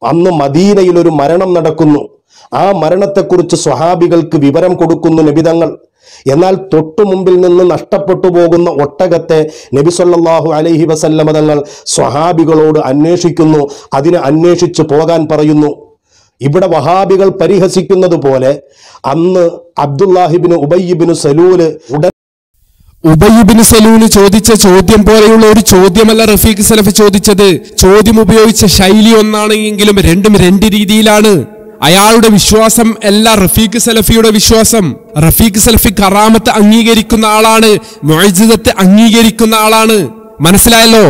Speaker 2: അന്ന് മദീനയിൽ ഒരു മരണം നടക്കുന്നു. ആ മരണത്തെക്കുറിച്ച് സ്വഹാബികൾക്ക് വിവരം കൊടുക്കുന്നു നബിതങ്ങൾ എന്നാൽ തൊട്ടു മുമ്പിൽ നിന്ന് നഷ്ടപ്പെട്ടു പോകുന്ന ഒട്ടകത്തെ നബിസൊല്ലാഹു അലൈഹി വസല്ലമ തങ്ങൾ സ്വഹാബികളോട് അന്വേഷിക്കുന്നു. അതിനെ അന്വേഷിച്ചു പോകാൻ പറയുന്നു. ഇവിടെ വഹാബികൾ പരിഹസിക്കുന്നത് പോലെ അന്ന് അബ്ദുല്ലാഹിബിന് ഉബയ്യബിന് സലൂൽ ഉടൻ
Speaker 1: ഉബയ്യബിന് സലൂന് ചോദിച്ച ചോദ്യം പോലെയുള്ള ഒരു ചോദ്യമല്ല റഫീഖ് സലഫ് ചോദിച്ചത്. ചോദ്യം ഉപയോഗിച്ച ശൈലി ഒന്നാണെങ്കിലും രണ്ടും രണ്ട് രീതിയിലാണ്. അയാളുടെ വിശ്വാസം അല്ല റഫീഖ് സലഫിയുടെ വിശ്വാസം. റഫീഖ് സലഫി കറാമത്ത് അംഗീകരിക്കുന്ന ആളാണ് മൊയ്ജിദത്ത് അംഗീകരിക്കുന്ന ആളാണ്. മനസ്സിലായല്ലോ?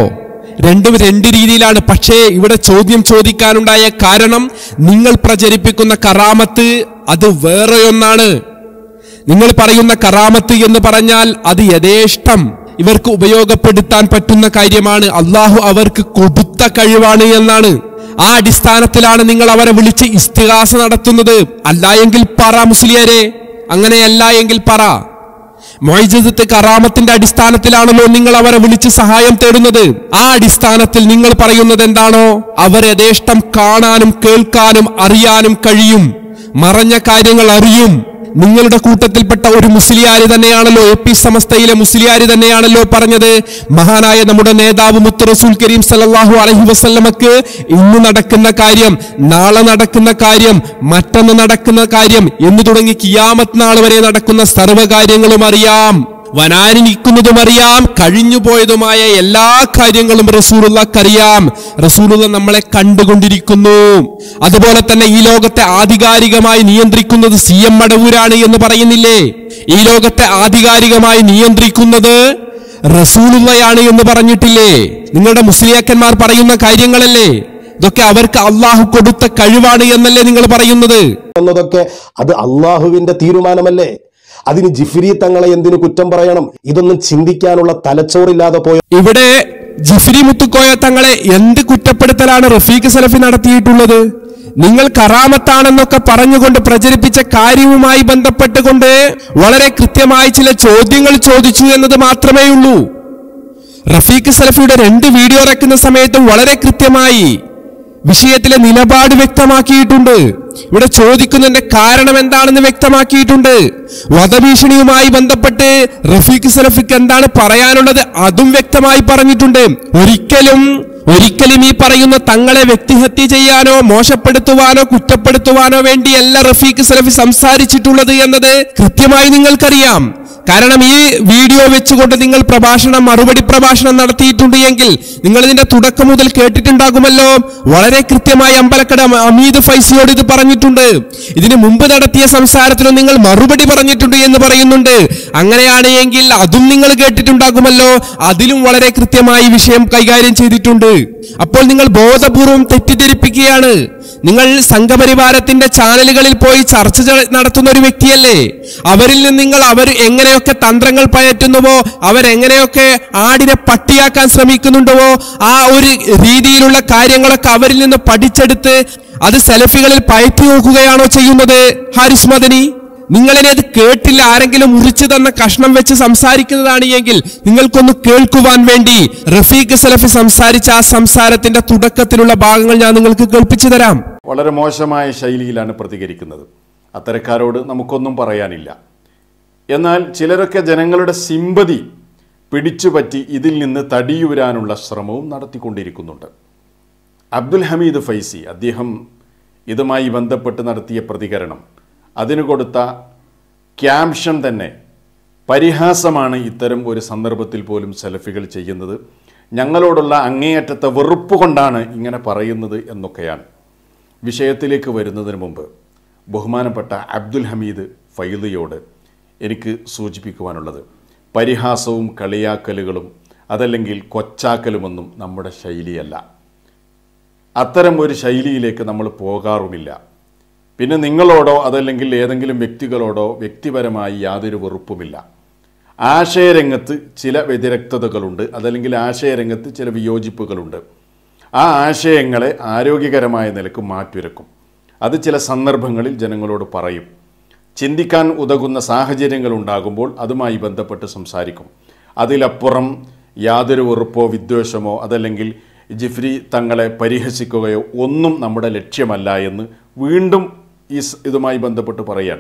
Speaker 1: രണ്ടും രണ്ട് രീതിയിലാണ്. പക്ഷേ ഇവിടെ ചോദ്യം ചോദിക്കാനുണ്ടായ കാരണം നിങ്ങൾ പ്രചരിപ്പിക്കുന്ന കറാമത്ത് അത് വേറെയൊന്നാണ് നിങ്ങൾ പറയുന്ന കറാമത്ത് എന്ന് പറഞ്ഞാൽ അത് യഥേഷ്ടം. ഇവർക്ക് ഉപയോഗപ്പെടുത്താൻ പറ്റുന്ന കാര്യമാണ്. അള്ളാഹു അവർക്ക് കൊടുത്ത കഴിവാണ് എന്നാണ്. ആ അടിസ്ഥാനത്തിലാണ് നിങ്ങൾ അവരെ വിളിച്ച് ഇസ്തിഹാസ നടത്തുന്നത്. അല്ല എങ്കിൽ പറ മുസ്ലിയരെ. അങ്ങനെയല്ല എങ്കിൽ പറ. മൊയ്ജത്ത് കറാമത്തിന്റെ അടിസ്ഥാനത്തിലാണല്ലോ നിങ്ങൾ അവരെ വിളിച്ച് സഹായം തേടുന്നത്. ആ അടിസ്ഥാനത്തിൽ നിങ്ങൾ പറയുന്നത് എന്താണോ? അവരെ യഥേഷ്ടം കാണാനും കേൾക്കാനും അറിയാനും കഴിയും. മറഞ്ഞ കാര്യങ്ങൾ അറിയും. നിങ്ങളുടെ കൂട്ടത്തിൽപ്പെട്ട ഒരു മുസ്ലിയാരി തന്നെയാണല്ലോ എ പി സമസ്തയിലെ മുസ്ലിയാരി തന്നെയാണല്ലോ പറഞ്ഞത്. മഹാനായ നമ്മുടെ നേതാവ് മുത്ത് റസൂൽ കരീം സല്ലല്ലാഹു അലഹി വസല്ലമക്ക് ഇന്ന് നടക്കുന്ന കാര്യം നാളെ നടക്കുന്ന കാര്യം മറ്റന്ന് നടക്കുന്ന കാര്യം എന്ന് തുടങ്ങി കിയാമത്ത് നാൾ വരെ നടക്കുന്ന സർവകാര്യങ്ങളും അറിയാം. വനാനിരിക്കുന്നതും അറിയാം കഴിഞ്ഞുപോയതുമായ എല്ലാ കാര്യങ്ങളും റസൂലുള്ളക്കറിയാം. റസൂലുള്ള നമ്മളെ കണ്ടുകൊണ്ടിരിക്കുന്നു. അതുപോലെ തന്നെ ഈ ലോകത്തെ ആധികാരികമായി നിയന്ത്രിക്കുന്നത് സി എം മടവൂരാണ് എന്ന് പറയുന്നില്ലേ? ഈ ലോകത്തെ ആധികാരികമായി നിയന്ത്രിക്കുന്നത് റസൂലുള്ളയാണ് എന്ന് പറഞ്ഞിട്ടില്ലേ? നിങ്ങളുടെ മുസ്ലിയാക്കന്മാർ പറയുന്ന കാര്യങ്ങളല്ലേ? ഇതൊക്കെ അവർക്ക് അള്ളാഹു കൊടുത്ത കഴിവാണ് എന്നല്ലേ നിങ്ങൾ പറയുന്നത്?
Speaker 2: എന്നതൊക്കെ അത് അള്ളാഹുവിന്റെ തീരുമാനമല്ലേ? അതിന് ജിഫിരി തങ്ങളെ എന്തിനു കുറ്റം പറയണം? ഇതൊന്നും ചിന്തിക്കാനുള്ള തലച്ചോറില്ലാതെ പോയ
Speaker 1: ഇവിടെ ജിഫിരി മുത്തുക്കോയ തങ്ങളെ എന്ത് കുറ്റപ്പെടുത്തലാണ് റഫീഖ് സലഫി നടത്തിയിട്ടുള്ളത്? നിങ്ങൾ കറാമത്താണെന്നൊക്കെ പറഞ്ഞുകൊണ്ട് പ്രചരിപ്പിച്ച കാര്യവുമായി ബന്ധപ്പെട്ടുകൊണ്ട് വളരെ കൃത്യമായി ചില ചോദ്യങ്ങൾ ചോദിച്ചു എന്നത് മാത്രമേ ഉള്ളൂ. റഫീഖ് സലഫിയുടെ രണ്ട് വീഡിയോ ഇറക്കുന്ന സമയത്തും വളരെ കൃത്യമായി വിഷയത്തിലെ നിലപാട് വ്യക്തമാക്കിയിട്ടുണ്ട്. ഇവിടെ ചോദിക്കുന്നതിന്റെ കാരണം എന്താണെന്ന് വ്യക്തമാക്കിയിട്ടുണ്ട്. വധഭീഷണിയുമായി ബന്ധപ്പെട്ട് റഫീഖ് സലഫിക്ക് എന്താണ് പറയാനുള്ളത് അതും വ്യക്തമായി പറഞ്ഞിട്ടുണ്ട്. ഒരിക്കലും ഒരിക്കലും ഈ പറയുന്ന തങ്ങളെ വ്യക്തിഹത്യ ചെയ്യാനോ മോശപ്പെടുത്തുവാനോ കുറ്റപ്പെടുത്തുവാനോ വേണ്ടിയല്ല റഫീഖ് സലഫി സംസാരിച്ചിട്ടുള്ളത് എന്നത് കൃത്യമായി നിങ്ങൾക്കറിയാം. കാരണം ഈ വീഡിയോ വെച്ചുകൊണ്ട് നിങ്ങൾ പ്രഭാഷണം മറുപടി പ്രഭാഷണം നടത്തിയിട്ടുണ്ട് എങ്കിൽ നിങ്ങൾ ഇതിന്റെ തുടക്കം മുതൽ കേട്ടിട്ടുണ്ടാകുമല്ലോ. വളരെ കൃത്യമായി അമ്പലക്കട അമീദ് ഫൈസിയോട് ഇത് പറഞ്ഞിട്ടുണ്ട്. ഇതിന് മുമ്പ് നടത്തിയ സംസാരത്തിലും നിങ്ങൾ മറുപടി പറഞ്ഞിട്ടുണ്ട് എന്ന് പറയുന്നുണ്ട്. അങ്ങനെയാണ് എങ്കിൽ അതും നിങ്ങൾ കേട്ടിട്ടുണ്ടാകുമല്ലോ. അതിലും വളരെ കൃത്യമായി വിഷയം കൈകാര്യം ചെയ്തിട്ടുണ്ട്. അപ്പോൾ നിങ്ങൾ ബോധപൂർവം തെറ്റിദ്ധരിപ്പിക്കുകയാണ്. നിങ്ങൾ സംഘപരിവാരത്തിന്റെ ചാനലുകളിൽ പോയി ചർച്ച നടത്തുന്ന ഒരു വ്യക്തിയല്ലേ? അവരിൽ നിന്ന് നിങ്ങൾ അവർ എങ്ങനെയൊക്കെ തന്ത്രങ്ങൾ പയറ്റുന്നുവോ അവരെങ്ങനെയൊക്കെ ആടിനെ പട്ടിയാക്കാൻ ശ്രമിക്കുന്നുണ്ടോ ആ ഒരു രീതിയിലുള്ള കാര്യങ്ങളൊക്കെ അവരിൽ നിന്ന് പഠിച്ചെടുത്ത് അത് സെലഫികളിൽ പയറ്റി നോക്കുകയാണോ ചെയ്യുന്നത്? ഹാരിസ് മദനി? നിങ്ങളിനെ അത് കേട്ടില്ല ആരെങ്കിലും മുറിച്ചു തന്ന കഷ്ണം വെച്ച് സംസാരിക്കുന്നതാണ് എങ്കിൽ നിങ്ങൾക്കൊന്ന് കേൾക്കുവാൻ വേണ്ടി റഫീഖ് സലഫ് സംസാരിച്ച ആ സംസാരത്തിന്റെ തുടക്കത്തിലുള്ള ഭാഗങ്ങൾ ഞാൻ നിങ്ങൾക്ക് കേൾപ്പിച്ചു തരാം.
Speaker 3: വളരെ മോശമായ ശൈലിയിലാണ് പ്രതികരിക്കുന്നത്. അത്തരക്കാരോട് നമുക്കൊന്നും പറയാനില്ല. എന്നാൽ ചിലരൊക്കെ ജനങ്ങളുടെ സിമ്പതി പിടിച്ചുപറ്റി ഇതിൽ നിന്ന് തടിയൂരാനുള്ള ശ്രമവും നടത്തിക്കൊണ്ടിരിക്കുന്നുണ്ട്. അബ്ദുൽ ഹമീദ് ഫൈസി അദ്ദേഹം ഇതുമായി ബന്ധപ്പെട്ട് നടത്തിയ പ്രതികരണം അതിന് കൊടുത്ത ക്യാപ്ഷൻ തന്നെ. പരിഹാസമാണ് ഇത്തരം ഒരു സന്ദർഭത്തിൽ പോലും സെൽഫികൾ ചെയ്യുന്നത്. ഞങ്ങളോടുള്ള അങ്ങേയറ്റത്തെ വെറുപ്പ് കൊണ്ടാണ് ഇങ്ങനെ പറയുന്നത് എന്നൊക്കെയാണ് വിഷയത്തിലേക്ക് വരുന്നതിന് മുമ്പ് ബഹുമാനപ്പെട്ട അബ്ദുൽ ഹമീദ് ഫൈലിയോട് എനിക്ക് സൂചിപ്പിക്കുവാനുള്ളത്. പരിഹാസവും കളിയാക്കലുകളും അതല്ലെങ്കിൽ കൊച്ചാക്കലുമൊന്നും നമ്മുടെ ശൈലിയല്ല. അത്തരം ഒരു ശൈലിയിലേക്ക് നമ്മൾ പോകാറുമില്ല. പിന്നെ നിങ്ങളോടോ അതല്ലെങ്കിൽ ഏതെങ്കിലും വ്യക്തികളോടോ വ്യക്തിപരമായി യാതൊരു വെറുപ്പുമില്ല. ആശയരംഗത്ത് ചില വ്യതിരക്തതകളുണ്ട് അതല്ലെങ്കിൽ ആശയരംഗത്ത് ചില വിയോജിപ്പുകളുണ്ട്. ആ ആശയങ്ങളെ ആരോഗ്യകരമായ നിലയ്ക്ക് മാറ്റുരക്കും അത് ചില സന്ദർഭങ്ങളിൽ ജനങ്ങളോട് പറയും. ചിന്തിക്കാൻ ഉതകുന്ന സാഹചര്യങ്ങൾ ഉണ്ടാകുമ്പോൾ അതുമായി ബന്ധപ്പെട്ട് സംസാരിക്കും. അതിലപ്പുറം യാതൊരു വെറുപ്പോ വിദ്വേഷമോ അതല്ലെങ്കിൽ ജിഫ്രി തങ്ങളെ പരിഹസിക്കുകയോ ഒന്നും നമ്മുടെ ലക്ഷ്യമല്ല എന്ന് വീണ്ടും ഈ ഇതുമായി ബന്ധപ്പെട്ട് പറയാൻ.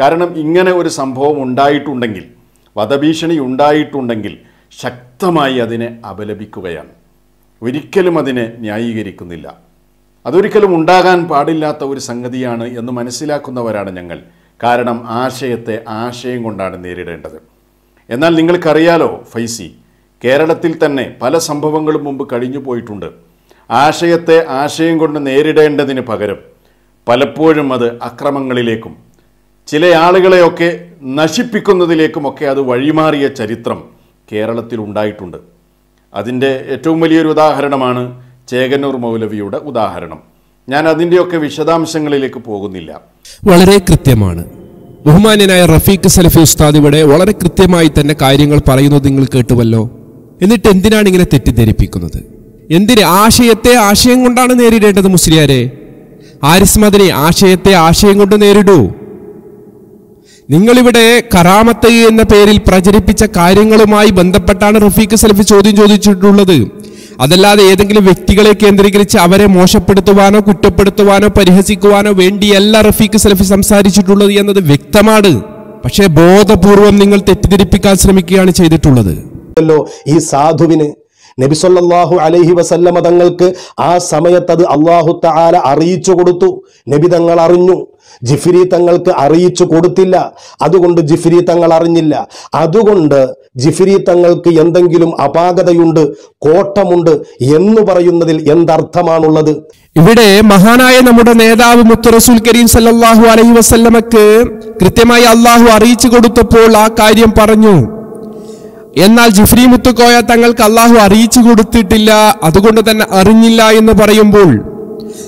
Speaker 3: കാരണം ഇങ്ങനെ ഒരു സംഭവം ഉണ്ടായിട്ടുണ്ടെങ്കിൽ വധഭീഷണി ഉണ്ടായിട്ടുണ്ടെങ്കിൽ ശക്തമായി അതിനെ അപലപിക്കുകയാണ്. ഒരിക്കലും അതിനെ ന്യായീകരിക്കുന്നില്ല. അതൊരിക്കലും ഉണ്ടാകാൻ പാടില്ലാത്ത ഒരു സംഗതിയാണ് എന്ന് മനസ്സിലാക്കുന്നവരാണ് ഞങ്ങൾ. കാരണം ആശയത്തെ ആശയം കൊണ്ടാണ് നേരിടേണ്ടത്. എന്നാൽ നിങ്ങൾക്കറിയാലോ ഫൈസി കേരളത്തിൽ തന്നെ പല സംഭവങ്ങളും മുമ്പ് കഴിഞ്ഞു പോയിട്ടുണ്ട് ആശയത്തെ ആശയം കൊണ്ട് നേരിടേണ്ടതിന് പകരം പലപ്പോഴും അത് അക്രമങ്ങളിലേക്കും ചില ആളുകളെയൊക്കെ നശിപ്പിക്കുന്നതിലേക്കുമൊക്കെ അത് വഴിമാറിയ ചരിത്രം കേരളത്തിൽ ഉണ്ടായിട്ടുണ്ട്. അതിന്റെ ഏറ്റവും വലിയൊരു ഉദാഹരണമാണ് ചേകന്നൂർ മൗലവിയുടെ ഉദാഹരണം. ഞാൻ അതിന്റെയൊക്കെ വിശദാംശങ്ങളിലേക്ക് പോകുന്നില്ല.
Speaker 1: വളരെ കൃത്യമാണ്. ബഹുമാന്യനായ റഫീഖ് സലഫി ഉസ്താദ് ഇവിടെ വളരെ കൃത്യമായി തന്നെ കാര്യങ്ങൾ പറയുന്നത് നിങ്ങൾ കേട്ടുവല്ലോ. എന്നിട്ട് എന്തിനാണ് ഇങ്ങനെ തെറ്റിദ്ധരിപ്പിക്കുന്നത്? എന്തിന് ആശയത്തെ ആശയം കൊണ്ടാണ് നേരിടേണ്ടത് മുസ്ലിയാരെ? ആരിസ് മദനി ആശയത്തെ ആശയം കൊണ്ട് നേരിടൂ. നിങ്ങളിവിടെ കറാമത്ത് എന്ന പേരിൽ പ്രചരിപ്പിച്ച കാര്യങ്ങളുമായി ബന്ധപ്പെട്ടാണ് റഫീഖ് സലഫി ചോദ്യം ചോദിച്ചിട്ടുള്ളത്. അതല്ലാതെ ഏതെങ്കിലും വ്യക്തികളെ കേന്ദ്രീകരിച്ച് അവരെ മോശപ്പെടുത്തുവാനോ കുറ്റപ്പെടുത്തുവാനോ പരിഹസിക്കുവാനോ വേണ്ടിയല്ല റഫീഖ് സലഫി സംസാരിച്ചിട്ടുള്ളത് എന്നത് വ്യക്തമാണ്. പക്ഷേ ബോധപൂർവം നിങ്ങൾ തെറ്റിദ്ധരിപ്പിക്കാൻ ശ്രമിക്കുകയാണ് ചെയ്തിട്ടുള്ളത്.
Speaker 2: ഈ സാധുവിന് നബിസൊല്ലാഹു അലൈഹി വസല്ലമ തങ്ങൾക്ക് ആ സമയത്ത് അത് അള്ളാഹു തആല അറിയിച്ചു കൊടുത്തു. നബി തങ്ങൾ അറിഞ്ഞു. ജിഫിരി തങ്ങൾക്ക് അറിയിച്ചു കൊടുത്തില്ല. അതുകൊണ്ട് ജിഫിരി തങ്ങൾ അറിഞ്ഞില്ല. അതുകൊണ്ട് ജിഫിരി തങ്ങൾക്ക് എന്തെങ്കിലും അപാകതയുണ്ട് കോട്ടമുണ്ട് എന്ന് പറയുന്നതിൽ എന്തർത്ഥമാണുള്ളത്?
Speaker 1: ഇവിടെ മഹാനായ നമ്മുടെ നേതാവ് മുത്തറസുൽ കരീം സല്ലാഹു അലൈഹി വസല്ലമക്ക് കൃത്യമായി അള്ളാഹു അറിയിച്ചു കൊടുത്തപ്പോൾ ആ കാര്യം പറഞ്ഞു. എന്നാൽ ജിഫ്രി മുത്തുക്കോയ തങ്ങൾക്ക് അള്ളാഹു അറിയിച്ചു കൊടുത്തിട്ടില്ല അതുകൊണ്ട് തന്നെ അറിഞ്ഞില്ല എന്ന് പറയുമ്പോൾ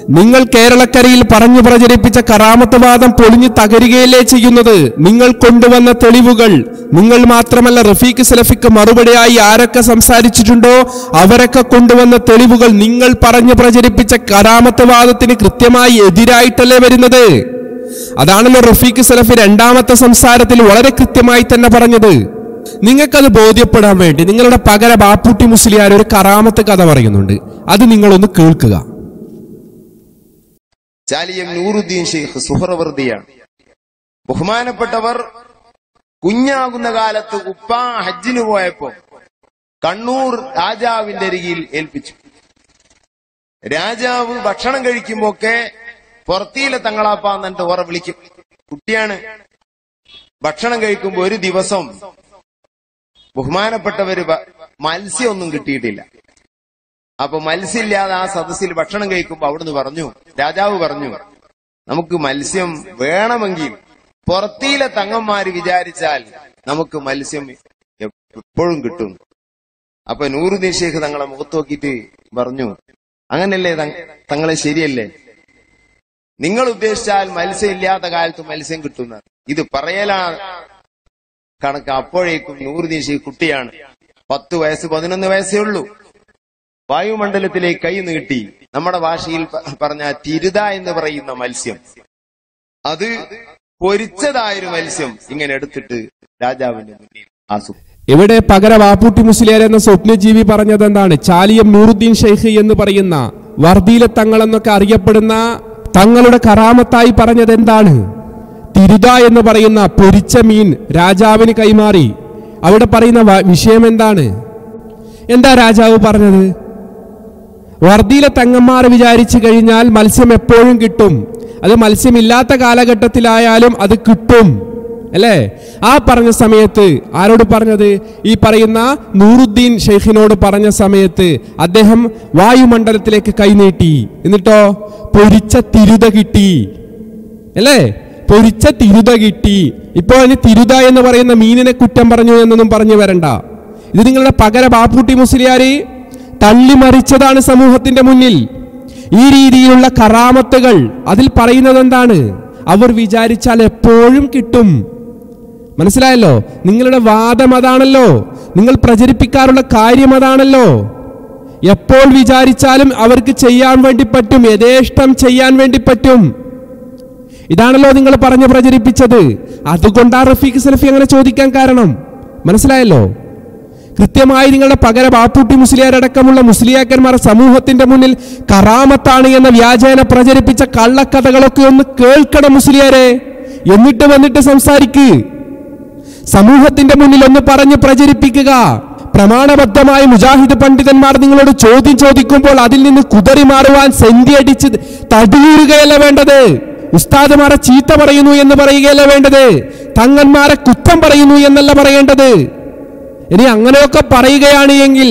Speaker 1: നിങ്ങൾ കേരളക്കരയിൽ പറഞ്ഞു പ്രചരിപ്പിച്ച കറാമത്ത് വാദം പൊളിഞ്ഞു തകരുകയല്ലേ ചെയ്യുന്നത്? നിങ്ങൾ കൊണ്ടുവന്ന തെളിവുകൾ നിങ്ങൾ മാത്രമല്ല റഫീഖ് സലഫിക്ക് മറുപടിയായി ആരൊക്കെ സംസാരിച്ചിട്ടുണ്ടോ അവരൊക്കെ കൊണ്ടുവന്ന തെളിവുകൾ നിങ്ങൾ പറഞ്ഞു പ്രചരിപ്പിച്ച കറാമത്ത് വാദത്തിന് കൃത്യമായി എതിരായിട്ടല്ലേ വരുന്നത്? അതാണല്ലോ റഫീഖ് സലഫി രണ്ടാമത്തെ സംസാരത്തിൽ വളരെ കൃത്യമായി തന്നെ പറഞ്ഞത്. നിങ്ങൾക്കത് ബോധ്യപ്പെടാൻ വേണ്ടി നിങ്ങളുടെ പകര ബാപ്പുട്ടി മുസ്ലിയാർ ഒരു കറാമത്ത് കഥ പറയുന്നുണ്ട്. അത് നിങ്ങളൊന്ന് കേൾക്കുക.
Speaker 4: ചാലിയം നൂറുദ്ദീൻ ബഹുമാനപ്പെട്ടവർ കുഞ്ഞാകുന്ന കാലത്ത് ഉപ്പ ഹജ്ജിന് പോയപ്പോ കണ്ണൂർ രാജാവിന്റെ അരികിൽ ഏൽപ്പിച്ചു. രാജാവ് ഭക്ഷണം കഴിക്കുമ്പോക്കെ പുറത്തിയിലെ തങ്ങളാപ്പാന്നിട്ട് ഓറ വിളിക്കും. കുട്ടിയാണ് ഭക്ഷണം കഴിക്കുമ്പോ ഒരു ദിവസം ബഹുമാനപ്പെട്ടവര് മത്സ്യമൊന്നും കിട്ടിയിട്ടില്ല. അപ്പൊ മത്സ്യമില്ലാതെ ആ സദസ്സിൽ ഭക്ഷണം കഴിക്കുമ്പോ അവിടുന്ന് പറഞ്ഞു രാജാവ് പറഞ്ഞു നമുക്ക് മത്സ്യം വേണമെങ്കിൽ പുറത്തിയിലെ തങ്ങന്മാര് വിചാരിച്ചാൽ നമുക്ക് മത്സ്യം എപ്പോഴും കിട്ടും. അപ്പൊ നൂറുദ്ദീൻ ഷേഖ് തങ്ങളെ മുഖത്ത് നോക്കിയിട്ട് പറഞ്ഞു അങ്ങനല്ലേ തങ്ങളെ ശരിയല്ലേ? നിങ്ങൾ ഉദ്ദേശിച്ചാൽ മത്സ്യം ഇല്ലാത്ത കാലത്ത് മത്സ്യം കിട്ടുന്ന ഇത് പറയലാ കണക്ക് അപ്പോഴേക്കും നൂറുദീശി കുട്ടിയാണ്. പത്തു വയസ്സ് പതിനൊന്ന് വയസ്സേ ഉള്ളൂ. വായുമണ്ഡലത്തിലേക്ക് കൈ നീട്ടി നമ്മുടെ ഭാഷയിൽ പറഞ്ഞ തിരുത എന്ന് പറയുന്ന മത്സ്യം. അത് പൊരിച്ചതായൊരു മത്സ്യം ഇങ്ങനെ എടുത്തിട്ട് രാജാവിന്റെ മുന്നിൽ ആസു
Speaker 1: ഇവിടെ പകര വാപ്പൂട്ടി മുസ്ലിയാർ എന്ന സ്വപ്നജീവി പറഞ്ഞത് എന്താണ് ചാലിയം നൂറുദ്ദീൻ ഷെയ്ഖ് എന്ന് പറയുന്ന വർദ്ദീലെ തങ്ങൾ എന്നൊക്കെ അറിയപ്പെടുന്ന തങ്ങളുടെ കറാമത്തായി പറഞ്ഞത് എന്താണ് തിരുത എന്ന് പറയുന്ന പൊരിച്ച മീൻ രാജാവിന് കൈമാറി. അവിടെ പറയുന്ന വിഷയം എന്താണ്? എന്താ രാജാവ് പറഞ്ഞത്? വർദ്ധിയിലെ തങ്ങന്മാർ വിചാരിച്ചു കഴിഞ്ഞാൽ മത്സ്യം എപ്പോഴും കിട്ടും. അത് മത്സ്യമില്ലാത്ത കാലഘട്ടത്തിലായാലും അത് കിട്ടും. അല്ലേ? ആ പറഞ്ഞ സമയത്ത് ആരോട് പറഞ്ഞത്? ഈ പറയുന്ന നൂറുദ്ദീൻ ഷെയ്ഖിനോട് പറഞ്ഞ സമയത്ത് അദ്ദേഹം വായുമണ്ഡലത്തിലേക്ക് കൈനീട്ടി. എന്നിട്ടോ? പൊരിച്ച തിരുത കിട്ടി. അല്ലേ? പൊരിച്ച തിരുത കിട്ടി. ഇപ്പോൾ അതിന് തിരുത എന്ന് പറയുന്ന മീനിനെ കുറ്റം പറഞ്ഞു എന്നൊന്നും പറഞ്ഞു വരണ്ട. ഇത് നിങ്ങളുടെ പകര ബാപ്പൂട്ടി തള്ളി തള്ളിമറിച്ചതാണ് സമൂഹത്തിന്റെ മുന്നിൽ. ഈ രീതിയിലുള്ള കറാമത്തുകൾ അതിൽ പറയുന്നത് എന്താണ്? അവർ വിചാരിച്ചാൽ എപ്പോഴും കിട്ടും. മനസ്സിലായല്ലോ? നിങ്ങളുടെ വാദം അതാണല്ലോ. നിങ്ങൾ പ്രചരിപ്പിക്കാറുള്ള കാര്യം അതാണല്ലോ. എപ്പോൾ വിചാരിച്ചാലും അവർക്ക് ചെയ്യാൻ വേണ്ടി പറ്റും. യഥേഷ്ടം ചെയ്യാൻ വേണ്ടി പറ്റും. ഇതാണല്ലോ നിങ്ങൾ പറഞ്ഞു പ്രചരിപ്പിച്ചത്. അതുകൊണ്ടാ റഫീഖ് സലഫി അങ്ങനെ ചോദിക്കാൻ കാരണം. മനസ്സിലായല്ലോ? കൃത്യമായി നിങ്ങളുടെ പകര ബാപ്പൂട്ടി മുസ്ലിയാരടക്കമുള്ള മുസ്ലിയാക്കന്മാർ സമൂഹത്തിന്റെ മുന്നിൽ കറാമത്താണ് എന്ന വ്യാജേന പ്രചരിപ്പിച്ച കള്ളക്കഥകളൊക്കെ ഒന്ന് കേൾക്കണം മുസ്ലിയാരെ. എന്നിട്ട് വന്നിട്ട് സംസാരിക്ക്. സമൂഹത്തിന്റെ മുന്നിൽ ഒന്ന് പറഞ്ഞ് പ്രചരിപ്പിക്കുക. പ്രമാണബദ്ധമായി മുജാഹിദ് പണ്ഡിതന്മാർ നിങ്ങളോട് ചോദ്യം ചോദിക്കുമ്പോൾ അതിൽ നിന്ന് കുതറി മാറുവാൻ സെന്തി അടിച്ച് തടിയൂറുകയല്ല വേണ്ടത്. ഉസ്താദുമാരെ ചീത്ത പറയുന്നു എന്ന് പറയുകയല്ല വേണ്ടത്. തങ്ങന്മാരെ കുറ്റം പറയുന്നു എന്നല്ല പറയേണ്ടത്. ഇനി അങ്ങനെയൊക്കെ പറയുകയാണ് എങ്കിൽ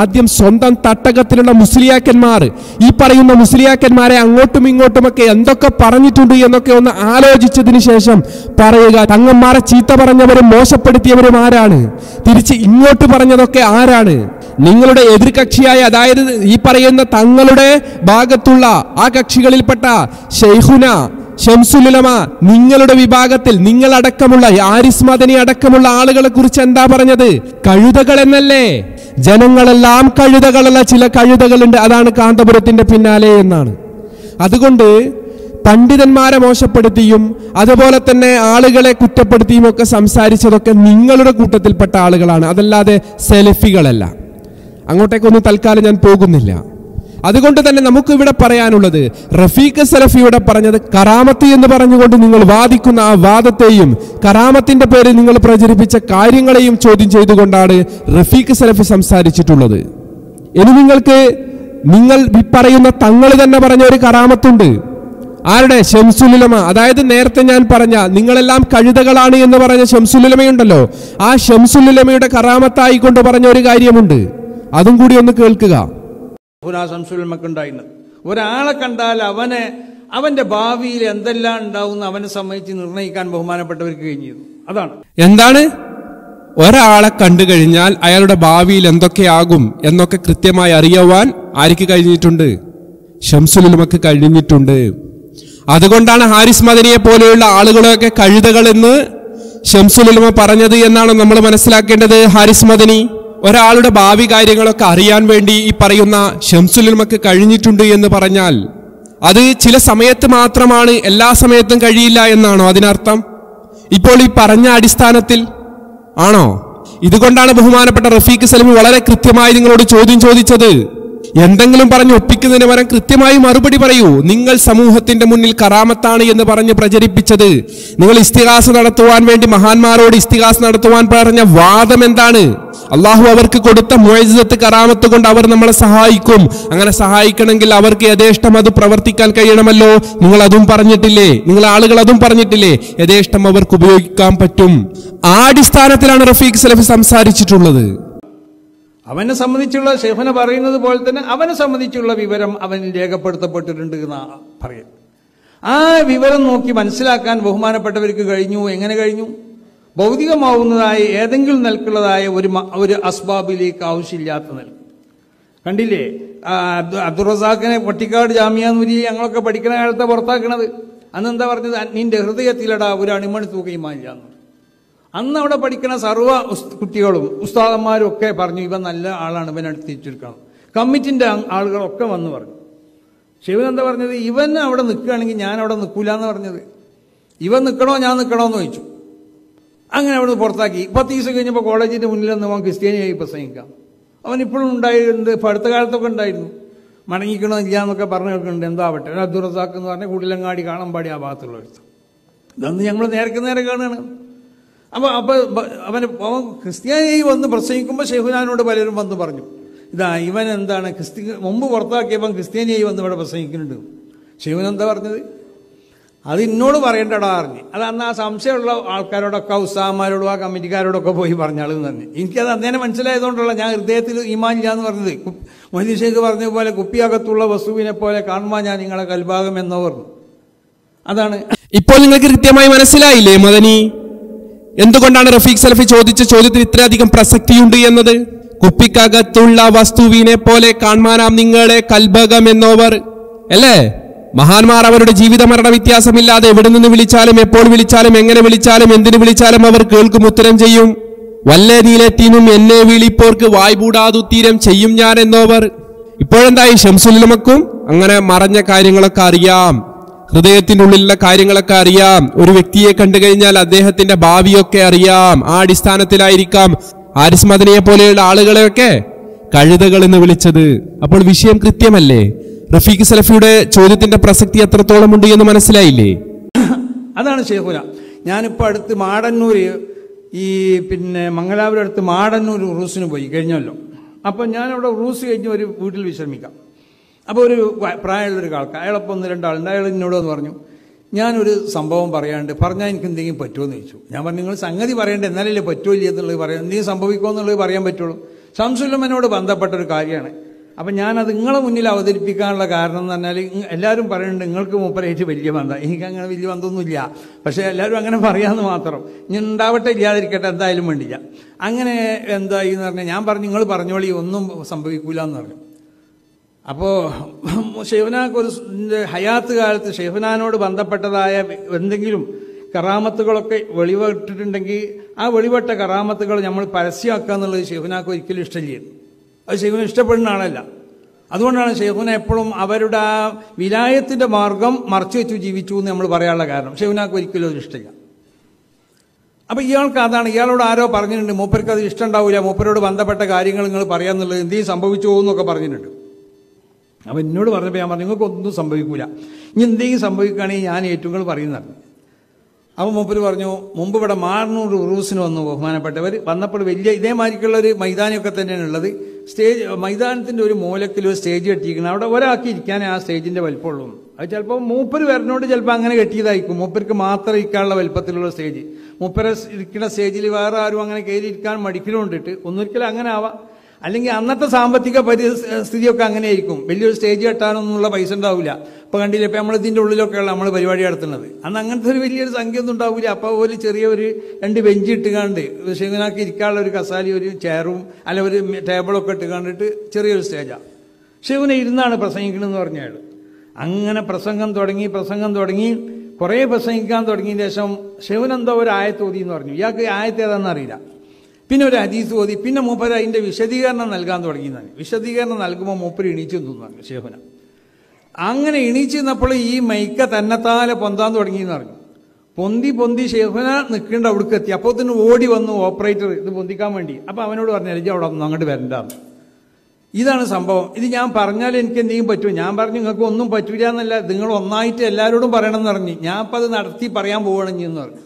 Speaker 1: ആദ്യം സ്വന്തം തട്ടകത്തിലുള്ള മുസ്ലിയാക്കന്മാർ ഈ പറയുന്ന മുസ്ലിയാക്കന്മാരെ അങ്ങോട്ടും ഇങ്ങോട്ടുമൊക്കെ എന്തൊക്കെ പറഞ്ഞിട്ടുണ്ട് എന്നൊക്കെ ഒന്ന് ആലോചിച്ചതിന് ശേഷം പറയുക തങ്ങന്മാരെ ചീത്ത പറഞ്ഞവരും മോശപ്പെടുത്തിയവരും ആരാണ്? തിരിച്ച് ഇങ്ങോട്ട് പറഞ്ഞതൊക്കെ ആരാണ്? നിങ്ങളുടെ എതിർകക്ഷിയായ അതായത് ഈ പറയുന്ന തങ്ങളുടെ ഭാഗത്തുള്ള ആ കക്ഷികളിൽപ്പെട്ട ഷെയ്ഹുന ഷംസുലുലമ നിങ്ങളുടെ വിഭാഗത്തിൽ നിങ്ങളടക്കമുള്ള ആരിസ് മദനി അടക്കമുള്ള ആളുകളെ കുറിച്ച് എന്താ പറഞ്ഞത്? കഴുതകൾ എന്നല്ലേ? ജനങ്ങളെല്ലാം കഴുതകളല്ല ചില കഴുതകളുണ്ട്. അതാണ് കാന്തപുരത്തിന്റെ പിന്നാലെ എന്നാണ്. അതുകൊണ്ട് പണ്ഡിതന്മാരെ മോശപ്പെടുത്തിയും അതുപോലെ തന്നെ ആളുകളെ കുറ്റപ്പെടുത്തിയും ഒക്കെ സംസാരിച്ചതൊക്കെ നിങ്ങളുടെ കൂട്ടത്തിൽപ്പെട്ട ആളുകളാണ്. അതല്ലാതെ സെലഫികളല്ല. അങ്ങോട്ടേക്കൊന്നും തൽക്കാലം ഞാൻ പോകുന്നില്ല. അതുകൊണ്ട് തന്നെ നമുക്ക് ഇവിടെ പറയാനുള്ളത് റഫീഖ് സലഫി ഇവിടെ പറഞ്ഞത് കറാമത്ത് എന്ന് പറഞ്ഞുകൊണ്ട് നിങ്ങൾ വാദിക്കുന്ന ആ വാദത്തെയും കറാമത്തിന്റെ പേരിൽ നിങ്ങൾ പ്രചരിപ്പിച്ച കാര്യങ്ങളെയും ചോദ്യം ചെയ്തുകൊണ്ടാണ് റഫീഖ് സലഫി സംസാരിച്ചിട്ടുള്ളത്. ഇനി നിങ്ങൾക്ക് നിങ്ങൾ ഈ പറയുന്ന തങ്ങൾ തന്നെ പറഞ്ഞ ഒരു കറാമത്തുണ്ട്. ആരുടെ? ഷംസുലുലമ. അതായത് നേരത്തെ ഞാൻ പറഞ്ഞ നിങ്ങളെല്ലാം കഴുതകളാണ് എന്ന് പറഞ്ഞ ഷംസുലുലമയുണ്ടല്ലോ. ആ ഷംസുലുലമയുടെ കറാമത്തായിക്കൊണ്ട് പറഞ്ഞ ഒരു കാര്യമുണ്ട്. അതും കൂടി ഒന്ന് കേൾക്കുക.
Speaker 5: ഒരാളെ കണ്ടാൽ അവനെ അവന്റെ ഭാവിയിൽ എന്തെല്ലാം ഉണ്ടാവും അവനെ സംബന്ധിച്ച് നിർണയിക്കാൻ ബഹുമാനപ്പെട്ടവർക്ക് കഴിഞ്ഞിരുന്നു. അതാണ്.
Speaker 1: എന്താണ്? ഒരാളെ കണ്ടു കഴിഞ്ഞാൽ അയാളുടെ ഭാവിയിൽ എന്തൊക്കെയാകും എന്നൊക്കെ കൃത്യമായി അറിയുവാൻ ആർക്ക് കഴിഞ്ഞിട്ടുണ്ട്? ഷംസുലുമക്ക് കഴിഞ്ഞിട്ടുണ്ട്. അതുകൊണ്ടാണ് ഹാരിസ് മദനിയെ പോലെയുള്ള ആളുകളൊക്കെ കഴുതകൾ എന്ന് ഷംസുലുമ പറഞ്ഞത് എന്നാണ് നമ്മൾ മനസ്സിലാക്കേണ്ടത് ഹാരിസ് മദനി. ഒരാളുടെ ഭാവി കാര്യങ്ങളൊക്കെ അറിയാൻ വേണ്ടി ഈ പറയുന്ന ഷംസുലുമക്ക് കഴിഞ്ഞിട്ടുണ്ട് എന്ന് പറഞ്ഞാൽ അത് ചില സമയത്ത് മാത്രമാണ് എല്ലാ സമയത്തും കഴിയില്ല എന്നാണോ അതിനർത്ഥം? ഇപ്പോൾ ഈ പറഞ്ഞ അടിസ്ഥാനത്തിൽ ആണോ? ഇതുകൊണ്ടാണ് ബഹുമാനപ്പെട്ട റഫീഖ് സലിം വളരെ കൃത്യമായി നിങ്ങളോട് ചോദ്യം ചോദിച്ചത്. എന്തെങ്കിലും പറഞ്ഞ് ഒപ്പിക്കുന്നതിന് പകരം കൃത്യമായി മറുപടി പറയൂ. നിങ്ങൾ സമൂഹത്തിന്റെ മുന്നിൽ കറാമത്താണ് എന്ന് പറഞ്ഞ് പ്രചരിപ്പിച്ചത്. നിങ്ങൾ ഇസ്തിഹാസ് നടത്തുവാൻ വേണ്ടി മഹാന്മാരോട് ഇസ്തിഹാസ് നടത്തുവാൻ പറഞ്ഞ വാദം എന്താണ്? അള്ളാഹു അവർക്ക് കൊടുത്ത മുഴജത്ത് കറാമത്ത് കൊണ്ട് അവർ നമ്മളെ സഹായിക്കും. അങ്ങനെ സഹായിക്കണമെങ്കിൽ അവർക്ക് യഥേഷ്ടം അത് പ്രവർത്തിക്കാൻ കഴിയണമല്ലോ. നിങ്ങൾ അതും പറഞ്ഞിട്ടില്ലേ? നിങ്ങൾ ആളുകൾ അതും പറഞ്ഞിട്ടില്ലേ? യഥേഷ്ടം അവർക്ക് ഉപയോഗിക്കാൻ പറ്റും. ആ അടിസ്ഥാനത്തിലാണ് റഫീഖ് സലഫ് സംസാരിച്ചിട്ടുള്ളത്.
Speaker 5: അവനെ സംബന്ധിച്ചുള്ള ഷെഫന പറയുന്നത് പോലെ തന്നെ അവനെ സംബന്ധിച്ചുള്ള വിവരം അവൻ രേഖപ്പെടുത്തപ്പെട്ടിട്ടുണ്ട് എന്ന് പറയും. ആ വിവരം നോക്കി മനസ്സിലാക്കാൻ ബഹുമാനപ്പെട്ടവർക്ക് കഴിഞ്ഞു. എങ്ങനെ കഴിഞ്ഞു? ഭൗതികമാവുന്നതായ ഏതെങ്കിലും നിലക്കുള്ളതായ ഒരു ഒരു അസ്ബാബിലേക്ക് ആവശ്യമില്ലാത്ത നിൽക്കും കണ്ടില്ലേ? അബ്ദുൾ റസാഖിനെ പട്ടിക്കാട് ജാമ്യ നൂരി ഞങ്ങളൊക്കെ പഠിക്കുന്ന കാലത്തെ പുറത്താക്കണത്. അന്ന് എന്താ പറഞ്ഞത്? നിന്റെ ഹൃദയത്തിലടാ ഒരു അണിമണി പറഞ്ഞു. അന്ന് അവിടെ പഠിക്കുന്ന സർവ കുട്ടികളും ഉസ്താദന്മാരും ഒക്കെ പറഞ്ഞു ഇവ നല്ല ആളാണ് ഇവൻ അടുത്ത് തിരിച്ചെടുക്കണം. കമ്മിറ്റിന്റെ ആളുകളൊക്കെ വന്ന് പറഞ്ഞു. ശിവൻ എന്താ പറഞ്ഞത്? ഇവൻ അവിടെ നിൽക്കുകയാണെങ്കിൽ ഞാൻ അവിടെ നിൽക്കൂല എന്ന് പറഞ്ഞത്. ഇവൻ നിൽക്കണോ ഞാൻ നിൽക്കണോ എന്ന് ചോദിച്ചു. അങ്ങനെ അവിടെ നിന്ന് പുറത്താക്കി. പത്ത് ദിവസം കഴിഞ്ഞപ്പോൾ കോളേജിന്റെ മുന്നിൽ നിന്ന് അവൻ ക്രിസ്ത്യാനിയായി പ്രസംഗിക്കാം. അവൻ ഇപ്പോഴും ഉണ്ടായിട്ടുണ്ട് ഇപ്പം അടുത്ത കാലത്തൊക്കെ ഉണ്ടായിരുന്നു. മടങ്ങിക്കണോ ഇല്ല എന്നൊക്കെ പറഞ്ഞു കേൾക്കുന്നുണ്ട്. എന്തോ ഒരു അബ്ദുൾ റസാഖ് എന്ന് പറഞ്ഞാൽ കൂടിലങ്ങാടി കാണാൻ പാടി ആ ഭാഗത്തുള്ള ഒരുത്തം ഇതൊന്ന് ഞങ്ങൾ നേരക്ക് നേരെ കാണുകയാണ്. അപ്പൊ അപ്പൊ അവന് അവൻ ക്രിസ്ത്യാനിയായി വന്ന് പ്രസംഗിക്കുമ്പോൾ ഷെഹുനാനോട് പലരും വന്ന് പറഞ്ഞു. ഇതാ ഇവൻ എന്താണ് ക്രിസ്ത്യ മുമ്പ് പുറത്താക്കിയപ്പം ക്രിസ്ത്യാനിയായി വന്ന് ഇവിടെ പ്രസംഗിക്കുന്നുണ്ട്. ഷെഹുൻ എന്താ പറഞ്ഞത്? അത് എന്നോട് പറയേണ്ടടാ അറിഞ്ഞ് അത് അന്ന് ആ സംശയമുള്ള ആൾക്കാരോടൊക്കെ ഉത്സാഹന്മാരോടും ആ കമ്മിറ്റിക്കാരോടൊക്കെ പോയി പറഞ്ഞാളെന്ന് തന്നെ എനിക്കത് അന്നേരം മനസ്സിലായതുകൊണ്ടുള്ള ഞാൻ ഹൃദയത്തിൽ ഈമാനില്ല എന്ന് പറഞ്ഞത്. മൊയ്തീൻ ഷേഖ് പറഞ്ഞ പോലെ കുപ്പിയകത്തുള്ള വസ്തുവിനെ പോലെ കാണുമ്പോൾ ഞാൻ നിങ്ങളെ കൽഭാഗം എന്നോ പറഞ്ഞു. അതാണ്.
Speaker 1: ഇപ്പോൾ നിങ്ങൾക്ക് കൃത്യമായി മനസ്സിലായില്ലേ മദനി? എന്തുകൊണ്ടാണ് റഫീഖ് സലഫി ചോദിച്ച ചോദ്യത്തിന് ഇത്രയധികം പ്രസക്തിയുണ്ട് എന്നത്? കുപ്പിക്കകത്തുള്ള വസ്തുവിനെ പോലെ കാണാനാം നിങ്ങളെ കൽഭകം എന്നോവർ. അല്ലേ? മഹാന്മാർ അവരുടെ ജീവിത മരണ വ്യത്യാസമില്ലാതെ എവിടെ നിന്ന് വിളിച്ചാലും എപ്പോൾ വിളിച്ചാലും എങ്ങനെ വിളിച്ചാലും എന്തിനു വിളിച്ചാലും അവർ കേൾക്കും ഉത്തരം ചെയ്യും. വല്ലേ നീലെത്തീനും എന്നെ വിളിപ്പോർക്ക് വായ്പൂടാതുത്തീരം ചെയ്യും ഞാൻ എന്നോവർ. ഇപ്പോഴെന്തായി? ഷംസുലമക്കും അങ്ങനെ മറഞ്ഞ കാര്യങ്ങളൊക്കെ അറിയാം. ഹൃദയത്തിന്റെ ഉള്ളിലുള്ള കാര്യങ്ങളൊക്കെ അറിയാം. ഒരു വ്യക്തിയെ കണ്ടു കഴിഞ്ഞാൽ അദ്ദേഹത്തിന്റെ ഭാവിയൊക്കെ അറിയാം. ആ അടിസ്ഥാനത്തിലായിരിക്കാം ആരിസ് മദനയെ പോലെയുള്ള ആളുകളെയൊക്കെ കഴുതകൾ എന്ന് വിളിച്ചത്. അപ്പോൾ വിഷയം കൃത്യമല്ലേ? റഫീഖ് സലഫിയുടെ ചോദ്യത്തിന്റെ പ്രസക്തി എത്രത്തോളം ഉണ്ട് എന്ന് മനസ്സിലായില്ലേ?
Speaker 5: അതാണ് ശേഖുന ഞാനിപ്പോൾ അടുത്ത് മാടന്നൂർ ഈ പിന്നെ മംഗലാപുരം അടുത്ത് മാടന്നൂർ ഉറൂസിന് പോയി കഴിഞ്ഞല്ലോ. അപ്പം ഞാനവിടെ ഉറൂസ് കഴിഞ്ഞ് ഒരു വീട്ടിൽ വിശ്രമിക്കാം. അപ്പോൾ ഒരു പ്രായമുള്ളൊരു ആൾക്ക് അയാളപ്പം ഒന്ന് രണ്ടാളുണ്ട് അയാൾ എന്നോട് എന്ന് പറഞ്ഞു ഞാനൊരു സംഭവം പറയാണ്ട് പറഞ്ഞാൽ എനിക്ക് എന്തെങ്കിലും പറ്റുമോ എന്ന് ചോദിച്ചു. ഞാൻ പറഞ്ഞു നിങ്ങൾ സംഗതി പറയേണ്ട എന്നാലല്ലേ ഇല്ല എന്നുള്ളത് പറയാം എന്തെങ്കിലും സംഭവിക്കുമോ എന്നുള്ളത് പറയാൻ പറ്റുള്ളൂ. സംസുല്ലമനോട് ബന്ധപ്പെട്ട ഒരു കാര്യമാണ്. അപ്പം ഞാനത് നിങ്ങളെ മുന്നിൽ അവതരിപ്പിക്കാനുള്ള കാരണം എന്ന് പറഞ്ഞാൽ എല്ലാവരും പറയുന്നുണ്ട് നിങ്ങൾക്ക് മൂപ്പരായിട്ട് വലിയ ബന്ധം. എനിക്ക് അങ്ങനെ വലിയ ബന്ധമൊന്നുമില്ല. പക്ഷേ എല്ലാവരും അങ്ങനെ പറയാമെന്ന് മാത്രം. ഇനി ഉണ്ടാവട്ടെ ഇല്ലാതിരിക്കട്ടെ എന്തായാലും വേണ്ടില്ല. അങ്ങനെ എന്തായി എന്ന് പറഞ്ഞാൽ ഞാൻ പറഞ്ഞു നിങ്ങൾ പറഞ്ഞോളി ഒന്നും സംഭവിക്കൂല എന്ന് പറഞ്ഞു. അപ്പോൾ ഷെയ്ഫനാക്ക് ഒരു ഹയാത്ത് കാലത്ത് ഷെയ്ഫനാനോട് ബന്ധപ്പെട്ടതായ എന്തെങ്കിലും കറാമത്തുകളൊക്കെ വെളിവിട്ടിട്ടുണ്ടെങ്കിൽ ആ വെളിവട്ട കറാമത്തുകൾ നമ്മൾ പരസ്യമാക്കുക എന്നുള്ളത് ഷെയ്ഫനാക്ക് ഒരിക്കലും ഇഷ്ടമില്ല. അത് ഷെയ്ഫിന് ഇഷ്ടപ്പെടുന്ന ആളല്ല. അതുകൊണ്ടാണ് ഷെയ്ഫിനെ എപ്പോഴും അവരുടെ ആ വിലായത്തിന്റെ മാർഗം മറച്ചു വെച്ചു ജീവിച്ചു എന്ന് നമ്മൾ പറയാനുള്ള കാരണം. ഷെയ്ഫിനാക്ക് ഒരിക്കലും അത് ഇഷ്ടമില്ല. അപ്പൊ ഇയാൾക്ക് അതാണ് ഇയാളോട് ആരോ പറഞ്ഞിട്ടുണ്ട് മൂപ്പർക്ക് അത് ഇഷ്ടം ഉണ്ടാവില്ല മൂപ്പരോട് ബന്ധപ്പെട്ട കാര്യങ്ങൾ നിങ്ങൾ പറയാന്നുള്ളത് എന്തെങ്കിലും സംഭവിച്ചു എന്നൊക്കെ പറഞ്ഞിട്ടുണ്ട്. അപ്പൊ എന്നോട് പറഞ്ഞപ്പോൾ ഞാൻ പറഞ്ഞു നിങ്ങൾക്ക് ഒന്നും സംഭവിക്കൂല. ഇനി എന്തെങ്കിലും സംഭവിക്കുകയാണെങ്കിൽ ഞാൻ ഏറ്റവും പറയുന്നത് അപ്പോൾ മൂപ്പര് പറഞ്ഞു മുമ്പ് ഇവിടെ മാറന്നൂർ ഉറൂസിന് വന്നു ബഹുമാനപ്പെട്ടവർ വന്നപ്പോൾ വലിയ ഇതേമാതിരിക്കുള്ള ഒരു മൈതാനമൊക്കെ തന്നെയാണ് ഉള്ളത്. സ്റ്റേജ് മൈതാനത്തിന്റെ ഒരു മൂലക്കിൽ ഒരു സ്റ്റേജ് കെട്ടിയിരിക്കണം അവിടെ ഒരാൾക്ക് ഇരിക്കാനേ ആ സ്റ്റേജിന്റെ വലിപ്പമുള്ളൂ. അത് ചിലപ്പോൾ മൂപ്പര് വരണോട് ചിലപ്പോൾ അങ്ങനെ കെട്ടിയതായിരിക്കും. മൂപ്പർക്ക് മാത്രം ഇരിക്കാനുള്ള വലിപ്പത്തിലുള്ള സ്റ്റേജ്. മൂപ്പര ഇരിക്കുന്ന സ്റ്റേജിൽ വേറെ ആരും അങ്ങനെ കയറി ഇരിക്കാൻ മടിക്കലുകൊണ്ടിട്ട് ഒന്നൊരിക്കലും അങ്ങനെ ആവാം. അല്ലെങ്കിൽ അന്നത്തെ സാമ്പത്തിക പരിസ്ഥിതിയൊക്കെ അങ്ങനെ ആയിരിക്കും വലിയൊരു സ്റ്റേജ് കെട്ടാനൊന്നുള്ള പൈസ ഉണ്ടാവില്ല. ഇപ്പൊ കണ്ടില്ല ഇപ്പൊ നമ്മൾ ഉള്ളിലൊക്കെയുള്ള നമ്മൾ പരിപാടി നടത്തുന്നത്. അന്ന് അങ്ങനത്തെ ഒരു വലിയൊരു സംഖ്യ ഒന്നും ഉണ്ടാവില്ല അപ്പൊ ഒരു ചെറിയൊരു രണ്ട് ബെഞ്ച് ഇട്ടുകാണ്ട് ഷിവനാക്കി ഇരിക്കാനുള്ള ഒരു കസാലി ഒരു ചെയറും അല്ല ഒരു ടേബിളൊക്കെ ഇട്ട് കണ്ടിട്ട് ചെറിയൊരു സ്റ്റേജാണ് ശിവന ഇരുന്നാണ് പ്രസംഗിക്കണമെന്ന് പറഞ്ഞ അയാൾ അങ്ങനെ പ്രസംഗം തുടങ്ങി പ്രസംഗം തുടങ്ങി കുറേ പ്രസംഗിക്കാൻ തുടങ്ങിയ ശേഷം ശിവൻ എന്തോ ഒരു ആയത്തോതി എന്ന് പറഞ്ഞു. ഇയാൾക്ക് ആയത്തേതാണെന്ന് അറിയില്ല. പിന്നെ ഒരു ഹദീസ് ഓതി. പിന്നെ മൂപ്പര് അതിന്റെ വിശദീകരണം നൽകാൻ തുടങ്ങിയതാണ്. വിശദീകരണം നൽകുമ്പോൾ മൂപ്പർ എണീച്ചു തോന്നുന്നു ശേഖന. അങ്ങനെ എണീച്ചു നിന്നപ്പോൾ ഈ മൈക്ക തന്നെത്താലെ പൊന്താൻ തുടങ്ങി എന്ന് പറഞ്ഞു. പൊന്തി പൊന്തി ഷെഫന നിൽക്കേണ്ട അവിടേക്ക് എത്തി അപ്പോൾ തന്നെ ഓടി വന്നു ഓപ്പറേറ്റർ ഇത് പൊന്തിക്കാൻ വേണ്ടി. അപ്പോൾ അവനോട് പറഞ്ഞു അല്ലെങ്കിൽ അവിടെ ഒന്നും അങ്ങോട്ട് വരണ്ടാന്ന്. ഇതാണ് സംഭവം. ഇത് ഞാൻ പറഞ്ഞാൽ എനിക്ക് എന്തെങ്കിലും പറ്റുമോ ഞാൻ പറഞ്ഞു നിങ്ങൾക്ക് ഒന്നും പറ്റൂല എന്നല്ല. നിങ്ങൾ ഒന്നായിട്ട് എല്ലാവരോടും പറയണം എന്ന് പറഞ്ഞു. ഞാൻ അപ്പം അത് നടത്തി പറയാൻ പോവുകയാണെങ്കിൽ എന്ന് പറഞ്ഞു.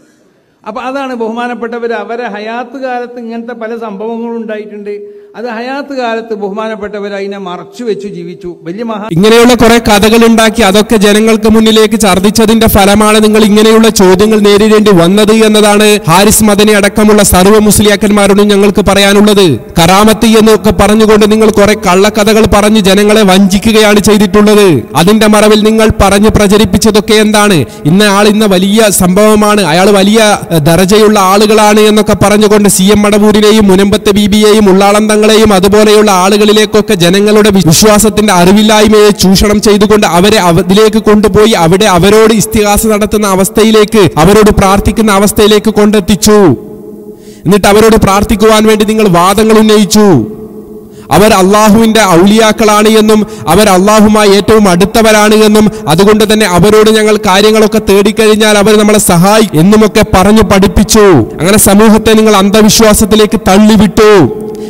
Speaker 5: അപ്പൊ അതാണ് ബഹുമാനപ്പെട്ടവർ അവരെ ഹയാത്ത് കാലത്ത് ഇങ്ങനത്തെ പല സംഭവങ്ങളും ഉണ്ടായിട്ടുണ്ട്. അത് ഹയാത്ത് കാലത്ത് ബഹുമാനപ്പെട്ടവർ അതിനെ മറച്ചു വെച്ചു ജീവിച്ചു. വലിയ മഹാ
Speaker 1: ഇങ്ങനെയുള്ള കുറെ കഥകൾ ഉണ്ടാക്കി അതൊക്കെ ജനങ്ങൾക്ക് മുന്നിലേക്ക് ഛർദ്ദിച്ചതിന്റെ ഫലമാണ് നിങ്ങൾ ഇങ്ങനെയുള്ള ചോദ്യങ്ങൾ നേരിടേണ്ടി വന്നത് എന്നതാണ് ഹാരിസ് മദനി അടക്കമുള്ള സർവ മുസ്ലിയാക്കന്മാരോടും ഞങ്ങൾക്ക് പറയാനുള്ളത്. കറാമത്തി എന്നൊക്കെ പറഞ്ഞുകൊണ്ട് നിങ്ങൾ കുറെ കള്ളക്കഥകൾ പറഞ്ഞ് ജനങ്ങളെ വഞ്ചിക്കുകയാണ് ചെയ്തിട്ടുള്ളത്. അതിന്റെ മറവിൽ നിങ്ങൾ പറഞ്ഞ് പ്രചരിപ്പിച്ചതൊക്കെ എന്താണ്? ഇന്ന ആൾ ഇന്ന വലിയ സംഭവമാണ്. അയാൾ വലിയ ദർജയുള്ള ആളുകളാണ് എന്നൊക്കെ പറഞ്ഞുകൊണ്ട് സി എം മടവൂരിനെയും മുനമ്പത്തെ ബീബിയെയും ഉള്ളാളം തങ്ങളെയും അതുപോലെയുള്ള ആളുകളിലേക്കൊക്കെ ജനങ്ങളുടെ വിശ്വാസത്തിന്റെ അറിവില്ലായ്മയെ ചൂഷണം ചെയ്തുകൊണ്ട് അവരെ അതിലേക്ക് കൊണ്ടുപോയി അവിടെ അവരോട് ഇസ്തിഹാസ നടത്തുന്ന അവസ്ഥയിലേക്ക് അവരോട് പ്രാർത്ഥിക്കുന്ന അവസ്ഥയിലേക്ക് കൊണ്ടെത്തിച്ചു. എന്നിട്ട് അവരോട് പ്രാർത്ഥിക്കുവാൻ വേണ്ടി നിങ്ങൾ വാദങ്ങൾ ഉന്നയിച്ചു. അവർ അള്ളാഹുവിന്റെ ഔലിയാക്കളാണ് എന്നും അവർ അള്ളാഹുമായി ഏറ്റവും അടുത്തവരാണ് എന്നും അതുകൊണ്ട് തന്നെ അവരോട് ഞങ്ങൾ കാര്യങ്ങളൊക്കെ തേടിക്കഴിഞ്ഞാൽ അവർ നമ്മളെ സഹായി എന്നുമൊക്കെ പറഞ്ഞു പഠിപ്പിച്ചു. അങ്ങനെ സമൂഹത്തെ നിങ്ങൾ അന്ധവിശ്വാസത്തിലേക്ക് തള്ളിവിട്ടു.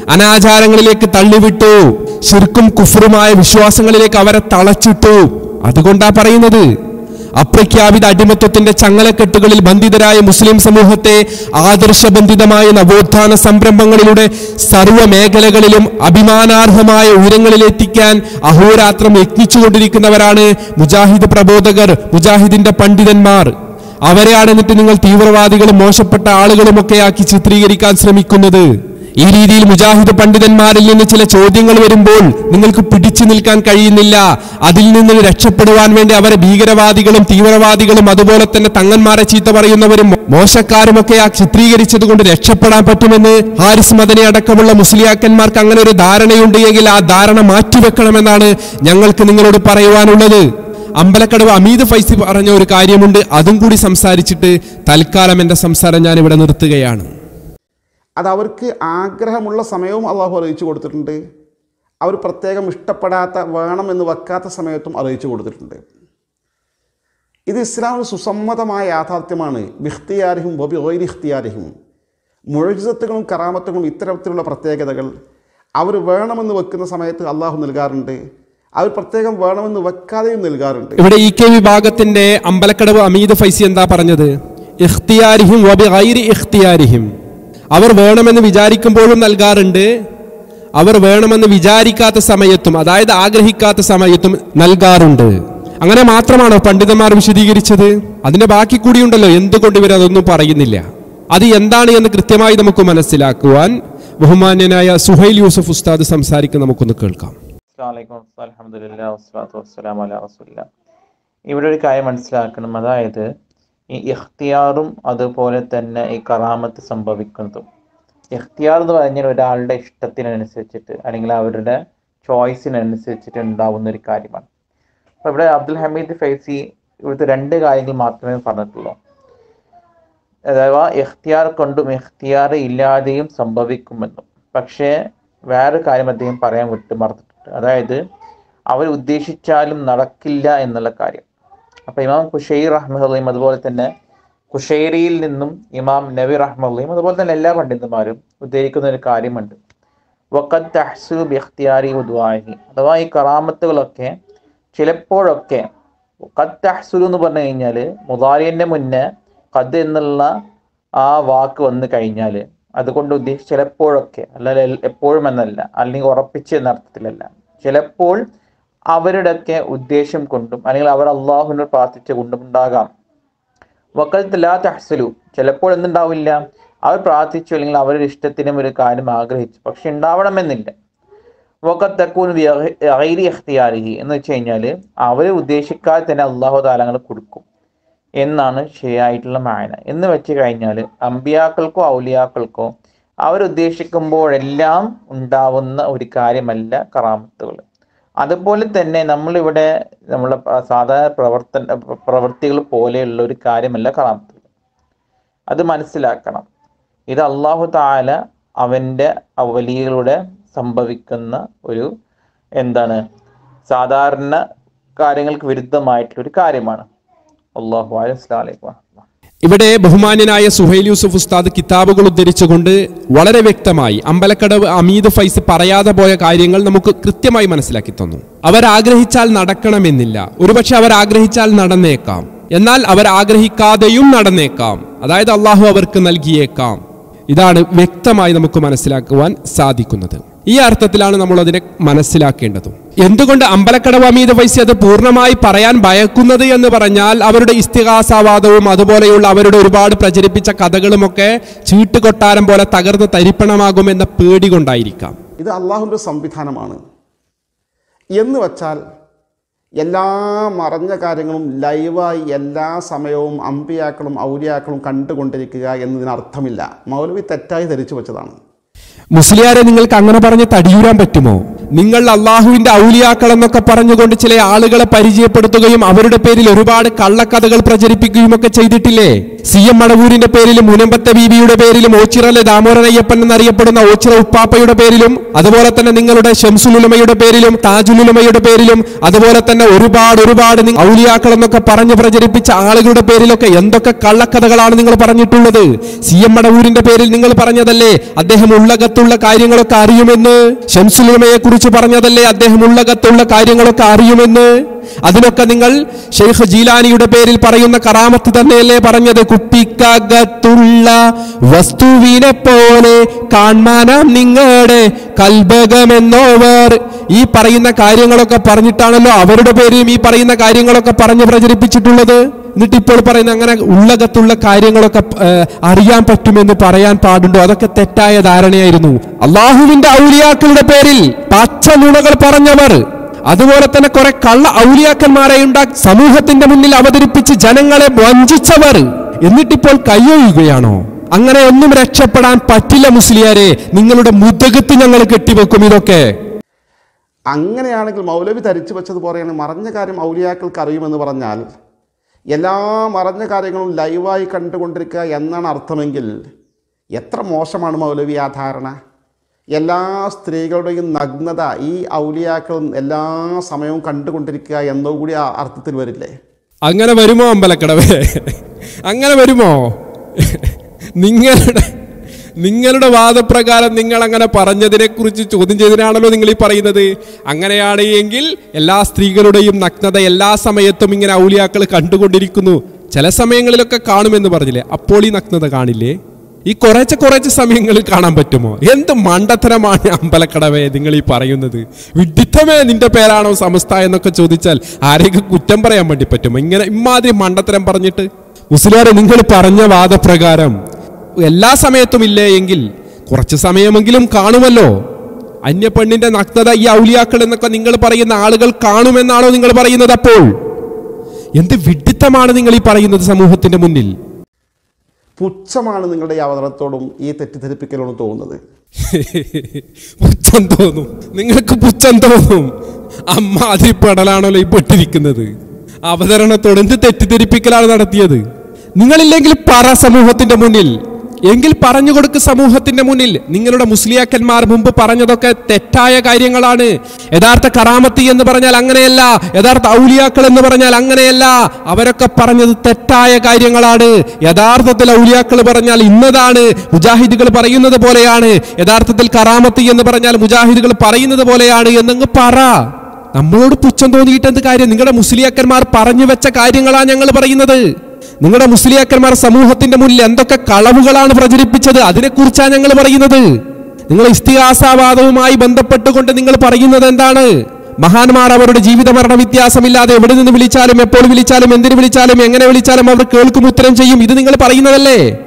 Speaker 1: അനാചാരങ്ങളിലേക്ക് തള്ളിവിട്ടു. ശിർക്കും കുഫറുമായ വിശ്വാസങ്ങളിലേക്ക് അവരെ തളച്ചിട്ടു. അതുകൊണ്ടാ പറയുന്നത്? അപ്രഖ്യാപിത അടിമത്വത്തിന്റെ ചങ്ങലക്കെട്ടുകളിൽ ബന്ധിതരായ മുസ്ലിം സമൂഹത്തെ ആദർശബന്ധിതമായ നവോത്ഥാന സംരംഭങ്ങളിലൂടെ സർവ മേഖലകളിലും അഭിമാനാർഹമായ ഉയരങ്ങളിലെത്തിക്കാൻ അഹോരാത്രം യത്നിച്ചുകൊണ്ടിരിക്കുന്നവരാണ് മുജാഹിദ് പ്രബോധകർ മുജാഹിദിന്റെ പണ്ഡിതന്മാർ. അവരെയാണ് എന്നിട്ട് നിങ്ങൾ തീവ്രവാദികളും മോശപ്പെട്ട ആളുകളുമൊക്കെയാക്കി ചിത്രീകരിക്കാൻ ശ്രമിക്കുന്നത്. ഈ രീതിയിൽ മുജാഹിദ് പണ്ഡിതന്മാരിൽ നിന്ന് ചില ചോദ്യങ്ങൾ വരുമ്പോൾ നിങ്ങൾക്ക് പിടിച്ചു നിൽക്കാൻ കഴിയുന്നില്ല. അതിൽ നിന്ന് രക്ഷപ്പെടുവാൻ വേണ്ടി അവരെ ഭീകരവാദികളും തീവ്രവാദികളും അതുപോലെ തന്നെ തങ്ങന്മാരെ ചീത്ത പറയുന്നവരും മോശക്കാരുമൊക്കെ ആ ചിത്രീകരിച്ചത് കൊണ്ട് രക്ഷപ്പെടാൻ പറ്റുമെന്ന് ഹാരിസ് മദനെ അടക്കമുള്ള മുസ്ലിയാക്കന്മാർക്ക് അങ്ങനെ ഒരു ധാരണയുണ്ട് എങ്കിൽ ആ ധാരണ മാറ്റിവെക്കണമെന്നാണ് ഞങ്ങൾക്ക് നിങ്ങളോട് പറയുവാനുള്ളത്. അമ്പലക്കടവ് അമീദ് ഫൈസി പറഞ്ഞ ഒരു കാര്യമുണ്ട്. അതും കൂടി സംസാരിച്ചിട്ട് തൽക്കാലം എന്റെ സംസാരം ഞാൻ ഇവിടെ നിർത്തുകയാണ്.
Speaker 6: അത് അവർക്ക് ആഗ്രഹമുള്ള സമയവും അള്ളാഹു അറിയിച്ചു കൊടുത്തിട്ടുണ്ട്. അവർ പ്രത്യേകം ഇഷ്ടപ്പെടാത്ത വേണമെന്ന് വെക്കാത്ത സമയത്തും അറിയിച്ചു കൊടുത്തിട്ടുണ്ട്. ഇത് ഇസ്ലാമിന് സുസമ്മതമായ യാഥാർത്ഥ്യമാണ്. ബിഖ്തിയാരിഹും ബബി ഓയിരി ഇഖ്തിയാരിഹും. കറാമത്തുകളും ഇത്തരത്തിലുള്ള പ്രത്യേകതകൾ അവർ വേണമെന്ന് വെക്കുന്ന സമയത്ത് അള്ളാഹു നൽകാറുണ്ട്. അവർ പ്രത്യേകം വേണമെന്ന് വെക്കാതെയും നൽകാറുണ്ട്.
Speaker 1: ഇവിടെ ഇ കെ വിഭാഗത്തിന്റെ അമ്പലക്കടവ് അമീദ് ഫൈസി എന്താ പറഞ്ഞത്? ഇഖ്തിയാരിഹിം ഇഖ്തിയാരിഹിം. അവർ വേണമെന്ന് വിചാരിക്കുമ്പോഴും നൽകാറുണ്ട്. അവർ വേണമെന്ന് വിചാരിക്കാത്ത സമയത്തും അതായത് ആഗ്രഹിക്കാത്ത സമയത്തും നൽകാറുണ്ട്. അങ്ങനെ മാത്രമാണോ പണ്ഡിതന്മാർ വിശദീകരിച്ചത്? അതിന്റെ ബാക്കി കൂടിയുണ്ടല്ലോ എന്തുകൊണ്ട് ഇവർ അതൊന്നും പറയുന്നില്ല? അത് എന്താണ് എന്ന് കൃത്യമായി നമുക്ക് മനസ്സിലാക്കുവാൻ ബഹുമാന്യനായ സുഹൈൽ യൂസഫ് ഉസ്താദ് സംസാരിക്കുന്ന നമുക്കൊന്ന് കേൾക്കാം.
Speaker 7: ഇവിടെ ഒരു കാര്യം മനസ്സിലാക്കണം. അതായത് ഈ ഇഖ്തിയാറും അതുപോലെ തന്നെ ഈ കറാമത്ത് സംഭവിക്കുന്നതും. ഇഖ്തിയാർ എന്ന് പറഞ്ഞാൽ ഒരാളുടെ ഇഷ്ടത്തിനനുസരിച്ചിട്ട് അല്ലെങ്കിൽ അവരുടെ ചോയ്സിനനുസരിച്ചിട്ട് ഉണ്ടാവുന്ന ഒരു കാര്യമാണ്. അപ്പോൾ ഇവിടെ അബ്ദുൽ ഹമീദ് ഫൈസി ഇവിടുത്തെ രണ്ട് കാര്യങ്ങൾ മാത്രമേ പറഞ്ഞിട്ടുള്ളൂ. അഥവാ ഇഖ്തിയാർ കൊണ്ടും ഇഖ്തിയാർ ഇല്ലാതെയും സംഭവിക്കുമെന്നും. പക്ഷേ വേറെ കാര്യം അദ്ദേഹം പറയാൻ വിട്ടു മറന്നിട്ടുണ്ട് അതായത് അവർ ഉദ്ദേശിച്ചാലും നടക്കില്ല എന്നുള്ള കാര്യം. അപ്പൊ ഇമാം ഖുഷൈർ റഹ്മുള്ളയും അതുപോലെ തന്നെ ഖുഷൈറിയിൽ നിന്നും ഇമാം നബി റഹ്മുള്ളയും അതുപോലെ തന്നെ എല്ലാ പണ്ഡിതന്മാരും ഉദ്ധരിക്കുന്ന ഒരു കാര്യമുണ്ട്. തഹ്സു അഥവാ ഈ കറാമത്തുകളൊക്കെ ചിലപ്പോഴൊക്കെ എന്ന് പറഞ്ഞു കഴിഞ്ഞാൽ മുതാലിയന്റെ മുന്നേ ഖദ് എന്നുള്ള ആ വാക്ക് വന്നു കഴിഞ്ഞാൽ അതുകൊണ്ട് ഉദ്ദേശിച്ച് ചിലപ്പോഴൊക്കെ അല്ല എപ്പോഴും എന്നല്ല അല്ലെങ്കിൽ ഉറപ്പിച്ച് എന്ന അർത്ഥത്തിലല്ല ചിലപ്പോൾ അവരുടെയൊക്കെ ഉദ്ദേശം കൊണ്ടും അല്ലെങ്കിൽ അവർ അള്ളാഹുവിനോട് പ്രാർത്ഥിച്ചു കൊണ്ടും ഉണ്ടാകാം. വക്കത്ത് തഹസലു തഹ്സലു. ചിലപ്പോൾ എന്തുണ്ടാവില്ല? അവർ പ്രാർത്ഥിച്ചു അല്ലെങ്കിൽ അവരുടെ ഇഷ്ടത്തിനും ഒരു കാര്യം ആഗ്രഹിച്ചു. പക്ഷെ ഉണ്ടാവണമെന്നില്ല. വക്കത്തക്കൂൻ ഐരി അഖ്തിയാരിഹി എന്ന് വെച്ച് കഴിഞ്ഞാൽ അവർ ഉദ്ദേശിക്കാതെ തന്നെ അള്ളാഹു താലങ്ങൾ കൊടുക്കും എന്നാണ് ശരിയായിട്ടുള്ള മായന. എന്ന് വെച്ച് കഴിഞ്ഞാൽ അമ്പിയാക്കൾക്കോ ഔലിയാക്കൾക്കോ അവരുദ്ദേശിക്കുമ്പോഴെല്ലാം ഉണ്ടാവുന്ന ഒരു കാര്യമല്ല കറാമത്തുകൾ. അതുപോലെ തന്നെ നമ്മളിവിടെ നമ്മളെ സാധാരണ പ്രവർത്തന പ്രവൃത്തികൾ പോലെയുള്ള ഒരു കാര്യമല്ല കറാമത്തുകൾ അത് മനസ്സിലാക്കണം. ഇത് അള്ളാഹു താല അവന്റെ അവലികളുടെ സംഭവിക്കുന്ന ഒരു എന്താണ്? സാധാരണ കാര്യങ്ങൾക്ക് വിരുദ്ധമായിട്ടുള്ള ഒരു കാര്യമാണ്. അള്ളാഹു അലൈഹി വലൈക്കും
Speaker 1: ഇവിടെ ബഹുമാന്യനായ സുഹൈൽ യൂസുഫ് ഉസ്താദ് കിതാബുകൾ ഉദ്ധരിച്ചുകൊണ്ട് വളരെ വ്യക്തമായി അമ്പലക്കടവ് അമീദ് ഫൈസ് പറയാതെ പോയ കാര്യങ്ങൾ നമുക്ക് കൃത്യമായി മനസ്സിലാക്കി തന്നു. അവർ ആഗ്രഹിച്ചാൽ നടക്കണമെന്നില്ല. ഒരുപക്ഷെ അവർ ആഗ്രഹിച്ചാൽ നടന്നേക്കാം. എന്നാൽ അവർ ആഗ്രഹിക്കാതെയും നടന്നേക്കാം. അതായത് അള്ളാഹു അവർക്ക് നൽകിയേക്കാം. ഇതാണ് വ്യക്തമായി നമുക്ക് മനസ്സിലാക്കുവാൻ സാധിക്കുന്നത്. ഈ അർത്ഥത്തിലാണ് നമ്മൾ അതിനെ മനസ്സിലാക്കേണ്ടത്. എന്തുകൊണ്ട് അമ്പലക്കടവ് അമീദ വൈസി അത് പൂർണമായി പറയാൻ ഭയക്കുന്നത് എന്ന് പറഞ്ഞാൽ അവരുടെ ഇസ്തിഹാസവാദവും അതുപോലെയുള്ള അവരുടെ ഒരുപാട് പ്രചരിപ്പിച്ച കഥകളുമൊക്കെ ചീട്ടുകൊട്ടാരം പോലെ തകർന്ന് തരിപ്പണമാകും എന്ന പേടി കൊണ്ടായിരിക്കാം.
Speaker 6: ഇത് അള്ളാഹുവിന്റെ സംവിധാനമാണ്. എന്ന് വച്ചാൽ എല്ലാ മറഞ്ഞ കാര്യങ്ങളും ലൈവായി എല്ലാ സമയവും അമ്പിയാക്കളും ഔലിയാക്കളും കണ്ടുകൊണ്ടിരിക്കുക എന്നതിനർത്ഥമില്ല. മൗലവി തെറ്റായി ധരിച്ചു വെച്ചതാണ്.
Speaker 1: മുസ്ലിയാരെ നിങ്ങൾക്ക് അങ്ങനെ പറഞ്ഞ് തടിയൂരാൻ പറ്റുമോ? നിങ്ങൾ അള്ളാഹുവിന്റെ ഔലിയാക്കൾ എന്നൊക്കെ പറഞ്ഞുകൊണ്ട് ചില ആളുകളെ പരിചയപ്പെടുത്തുകയും അവരുടെ പേരിൽ ഒരുപാട് കള്ളക്കഥകൾ പ്രചരിപ്പിക്കുകയും ഒക്കെ ചെയ്തിട്ടില്ലേ? സി എം മടവൂരിന്റെ പേരിലും മുനമ്പത്തെ ബീബിയുടെ പേരിലും ഓച്ചിറലെ ദാമോരനയ്യപ്പൻ എന്നറിയപ്പെടുന്ന ഓച്ചിറ ഉപ്പാപ്പയുടെ പേരിലും അതുപോലെ തന്നെ നിങ്ങളുടെ ഷംസുലുലമയുടെ പേരിലും താജുലുലമയുടെ പേരിലും അതുപോലെ തന്നെ ഒരുപാട് ഒരുപാട് ഔലിയാക്കൾ എന്നൊക്കെ പറഞ്ഞു പ്രചരിപ്പിച്ച ആളുകളുടെ പേരിലൊക്കെ എന്തൊക്കെ കള്ളക്കഥകളാണ് നിങ്ങൾ പറഞ്ഞിട്ടുള്ളത്? സി എം മടവൂരിന്റെ പേരിൽ നിങ്ങൾ പറഞ്ഞതല്ലേ? അദ്ദേഹം ഉള്ളകത്തുള്ള കാര്യങ്ങളൊക്കെ അറിയുമെന്ന്? ഷംസുലുലമയെ കുറിച്ച് പറഞ്ഞതല്ലേ അദ്ദേഹം ഉള്ളകത്തുള്ള കാര്യങ്ങളൊക്കെ അറിയുമെന്ന്? അതിനൊക്കെ നിങ്ങൾ ഷെയ്ഖ് ജീലാനിയുടെ പേരിൽ പറയുന്ന കറാമത്ത് തന്നെയല്ലേ പറഞ്ഞത്? കുപ്പിക്കകത്തുള്ള വസ്തുവിനെ പോലെ കാണാനാം നിങ്ങളുടെ കൽബകമെന്നോവർ ഈ പറയുന്ന കാര്യങ്ങളൊക്കെ പറഞ്ഞിട്ടാണല്ലോ അവരുടെ പേരെയും ഈ പറയുന്ന കാര്യങ്ങളൊക്കെ പറഞ്ഞ് പ്രചരിപ്പിച്ചിട്ടുള്ളത്. എന്നിട്ട് ഇപ്പോൾ പറയുന്ന അങ്ങനെ ഉള്ളകത്തുള്ള കാര്യങ്ങളൊക്കെ അറിയാൻ പറ്റുമെന്ന് പറയാൻ പാടുണ്ടോ? അതൊക്കെ തെറ്റായ ധാരണയായിരുന്നു. അള്ളാഹുവിന്റെ ഔലിയാക്കളുടെ പേരിൽ പച്ച നുണകൾ പറഞ്ഞവർ. അതുപോലെ തന്നെ കുറെ കള്ള ഔലിയാക്കന്മാരെ ഉണ്ടാക്കി സമൂഹത്തിന്റെ മുന്നിൽ അവതരിപ്പിച്ച് ജനങ്ങളെ വഞ്ചിച്ചവർ. എന്നിട്ടിപ്പോൾ കയ്യൊഴിയുകയാണോ അങ്ങനെ ഒന്നും രക്ഷപ്പെടാൻ പറ്റില്ല മുസ്ലിയാരെ. നിങ്ങളുടെ മുതകത്ത് ഞങ്ങൾ കെട്ടിവെക്കും ഇതൊക്കെ.
Speaker 6: അങ്ങനെയാണെങ്കിൽ മൗലവി ധരിച്ചു വെച്ചതുപോലെയാണ് മറഞ്ഞ കാര്യം ഔലിയാക്കൾക്ക് അറിയുമെന്ന് പറഞ്ഞാൽ എല്ലാ മറഞ്ഞ കാര്യങ്ങളും ലൈവായി കണ്ടുകൊണ്ടിരിക്കുക എന്നാണ് അർത്ഥമെങ്കിൽ എത്ര മോശമാണ് മൗലവി ആ ധാരണ? എല്ലാ സ്ത്രീകളുടെയും നഗ്നത ഈ ഔലിയാക്കളും എല്ലാ സമയവും കണ്ടുകൊണ്ടിരിക്കുക എന്നുകൂടി ആ അർത്ഥത്തിൽ വരില്ലേ?
Speaker 1: അങ്ങനെ വരുമോ അമ്പലക്കടവേ? അങ്ങനെ വരുമോ? നിങ്ങളുടെ നിങ്ങളുടെ വാദപ്രകാരം നിങ്ങൾ അങ്ങനെ പറഞ്ഞതിനെ കുറിച്ച് ചോദ്യം ചെയ്തതിനാണല്ലോ നിങ്ങൾ ഈ പറയുന്നത്. അങ്ങനെയാണ് എങ്കിൽ എല്ലാ സ്ത്രീകളുടെയും നഗ്നത എല്ലാ സമയത്തും ഇങ്ങനെ ഔലിയാക്കൾ കണ്ടുകൊണ്ടിരിക്കുന്നു. ചില സമയങ്ങളിലൊക്കെ കാണുമെന്ന് പറഞ്ഞില്ലേ? അപ്പോൾ ഈ നഗ്നത കാണില്ലേ? ഈ കുറച്ച് കുറച്ച് സമയങ്ങളിൽ കാണാൻ പറ്റുമോ? എന്ത് മണ്ടത്തരമാണ് അമ്പലക്കടവേ നിങ്ങൾ ഈ പറയുന്നത്. വിഡിത്തമേ നിന്റെ പേരാണോ സമസ്ത എന്നൊക്കെ ചോദിച്ചാൽ ആരെങ്കിലും കുറ്റം പറയാൻ വേണ്ടി പറ്റുമോ? ഇങ്ങനെ ഇമാതിരി മണ്ടത്തരം പറഞ്ഞിട്ട്. മുസ്ലിയാരെ നിങ്ങൾ പറഞ്ഞ വാദപ്രകാരം എല്ലാ സമയത്തും ഇല്ലേ എങ്കിൽ കുറച്ച് സമയമെങ്കിലും കാണുമല്ലോ. അന്യ പെണ്ണിന്റെ നഗ്നത ഈ ഔലിയാക്കൾ എന്നൊക്കെ നിങ്ങൾ പറയുന്ന ആളുകൾ കാണുമെന്നാണോ നിങ്ങൾ പറയുന്നത് അപ്പോൾ? എന്ത് വിഡിത്തമാണ് നിങ്ങൾ ഈ പറയുന്നത് സമൂഹത്തിന്റെ മുന്നിൽ?
Speaker 6: പുച്ഛമാണ് നിങ്ങളുടെ ഈ അവതരണത്തോടും ഈ തെറ്റിദ്ധരിപ്പിക്കലോടും തോന്നുന്നത്.
Speaker 1: പുച്ഛം തോന്നും. നിങ്ങൾക്ക് പുച്ഛം തോന്നും. അമ്മ അതി പെടലാണല്ലോ ഈ പെട്ടിരിക്കുന്നത്. അവതരണത്തോട് എന്ത് തെറ്റിദ്ധരിപ്പിക്കലാണ് നടത്തിയത്? നിങ്ങളില്ലെങ്കിൽ പറ സമൂഹത്തിന്റെ മുന്നിൽ. എങ്കിൽ പറഞ്ഞു കൊടുക്ക് സമൂഹത്തിന്റെ മുന്നിൽ. നിങ്ങളുടെ മുസ്ലിയാക്കന്മാർ മുമ്പ് പറഞ്ഞതൊക്കെ തെറ്റായ കാര്യങ്ങളാണ്. യഥാർത്ഥ കറാമത്തി എന്ന് പറഞ്ഞാൽ അങ്ങനെയല്ല. യഥാർത്ഥ ഔലിയാക്കൾ എന്ന് പറഞ്ഞാൽ അങ്ങനെയല്ല. അവരൊക്കെ പറഞ്ഞത് തെറ്റായ കാര്യങ്ങളാണ്. യഥാർത്ഥത്തിൽ ഔലിയാക്കൾ പറഞ്ഞാൽ ഇന്നതാണ്. മുജാഹിദുകൾ പറയുന്നത് പോലെയാണ്. യഥാർത്ഥത്തിൽ കറാമത്തി എന്ന് പറഞ്ഞാൽ മുജാഹിദുകൾ പറയുന്നത് പോലെയാണ് എന്നങ്ങ് പറ. നമ്മളോട് പുച്ഛം തോന്നിയിട്ട് എന്ത് കാര്യം? നിങ്ങളുടെ മുസ്ലിയാക്കന്മാർ പറഞ്ഞു വെച്ച കാര്യങ്ങളാണ് ഞങ്ങൾ പറയുന്നത്. നിങ്ങളുടെ മുസ്ലിയാക്കന്മാരുടെ സമൂഹത്തിന്റെ മുന്നിൽ എന്തൊക്കെ കളവുകളാണ് പ്രചരിപ്പിച്ചത്? അതിനെക്കുറിച്ചാണ് ഞങ്ങൾ പറയുന്നത്. നിങ്ങൾ ഇസ്തിഹാസവാദവുമായി ബന്ധപ്പെട്ടുകൊണ്ട് നിങ്ങൾ പറയുന്നത് എന്താണ്? മഹാന്മാർ അവരുടെ ജീവിത മരണ വ്യത്യാസമില്ലാതെ എവിടെ നിന്ന് വിളിച്ചാലും എപ്പോൾ വിളിച്ചാലും എന്തിനു വിളിച്ചാലും എങ്ങനെ വിളിച്ചാലും അവർ കേൾക്കും ഉത്തരം ചെയ്യും. ഇത് നിങ്ങൾ പറയുന്നതല്ലേ?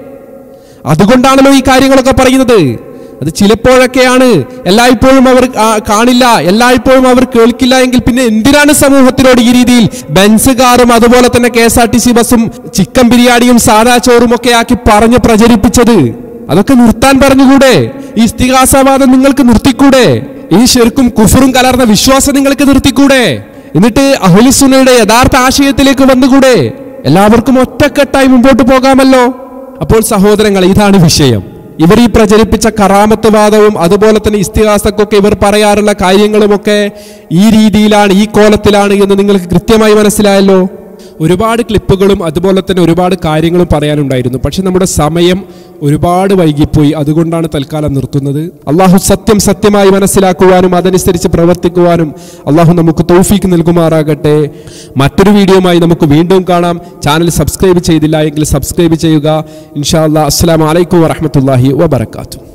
Speaker 1: അതുകൊണ്ടാണല്ലോ ഈ കാര്യങ്ങളൊക്കെ പറയുന്നത്. അത് ചിലപ്പോഴൊക്കെയാണ് എല്ലായ്പ്പോഴും അവർ കാണില്ല എല്ലായ്പ്പോഴും അവർ കേൾക്കില്ല എങ്കിൽ പിന്നെ എന്തിനാണ് സമൂഹത്തിനോട് ഈ രീതിയിൽ ബെൻസ് കാറും അതുപോലെ തന്നെ K S R T C ബസ്സും ചിക്കൻ ബിരിയാണിയും സാധാ ചോറും ഒക്കെ ആക്കി പറഞ്ഞ് പ്രചരിപ്പിച്ചത്? അതൊക്കെ നിർത്താൻ പറഞ്ഞുകൂടെ? ഈ ഇസ്തിഹാസവാദം നിങ്ങൾക്ക് നിർത്തിക്കൂടെ? ഈ ശരിക്കും കുഫറും കലർന്ന വിശ്വാസം നിങ്ങൾക്ക് നിർത്തിക്കൂടെ? എന്നിട്ട് അഹുലിസുനയുടെ യഥാർത്ഥ ആശയത്തിലേക്ക് വന്നുകൂടെ? എല്ലാവർക്കും ഒറ്റക്കെട്ടായി മുമ്പോട്ട് പോകാമല്ലോ? അപ്പോൾ സഹോദരങ്ങൾ ഇതാണ് വിഷയം. ഇവർ ഈ പ്രചരിപ്പിച്ച കറാമത്ത് വാദവും അതുപോലെ തന്നെ ഇസ്തിഹാസക്കൊക്കെ ഇവർ പറയാറുള്ള കാര്യങ്ങളുമൊക്കെ ഈ രീതിയിലാണ് ഈ കോലത്തിലാണ് എന്ന് നിങ്ങൾക്ക് കൃത്യമായി മനസ്സിലായല്ലോ? ഒരുപാട് ക്ലിപ്പുകളും അതുപോലെ തന്നെ ഒരുപാട് കാര്യങ്ങളും പറയാനുണ്ടായിരുന്നു. പക്ഷെ നമ്മുടെ സമയം ഒരുപാട് വൈകിപ്പോയി. അതുകൊണ്ടാണ് തൽക്കാലം നിർത്തുന്നത്. അള്ളാഹു സത്യം സത്യമായി മനസ്സിലാക്കുവാനും അതനുസരിച്ച് പ്രവർത്തിക്കുവാനും അള്ളാഹു നമുക്ക് തോഫീക്ക് നൽകുമാറാകട്ടെ. മറ്റൊരു വീഡിയോയുമായി നമുക്ക് വീണ്ടും കാണാം. ചാനൽ സബ്സ്ക്രൈബ് ചെയ്തില്ല എങ്കിൽ സബ്സ്ക്രൈബ് ചെയ്യുക. ഇൻഷാ അല്ലാ അസ്സാം വലൈക്കും വറഹമത്തല്ലാഹി വബർക്കാത്തു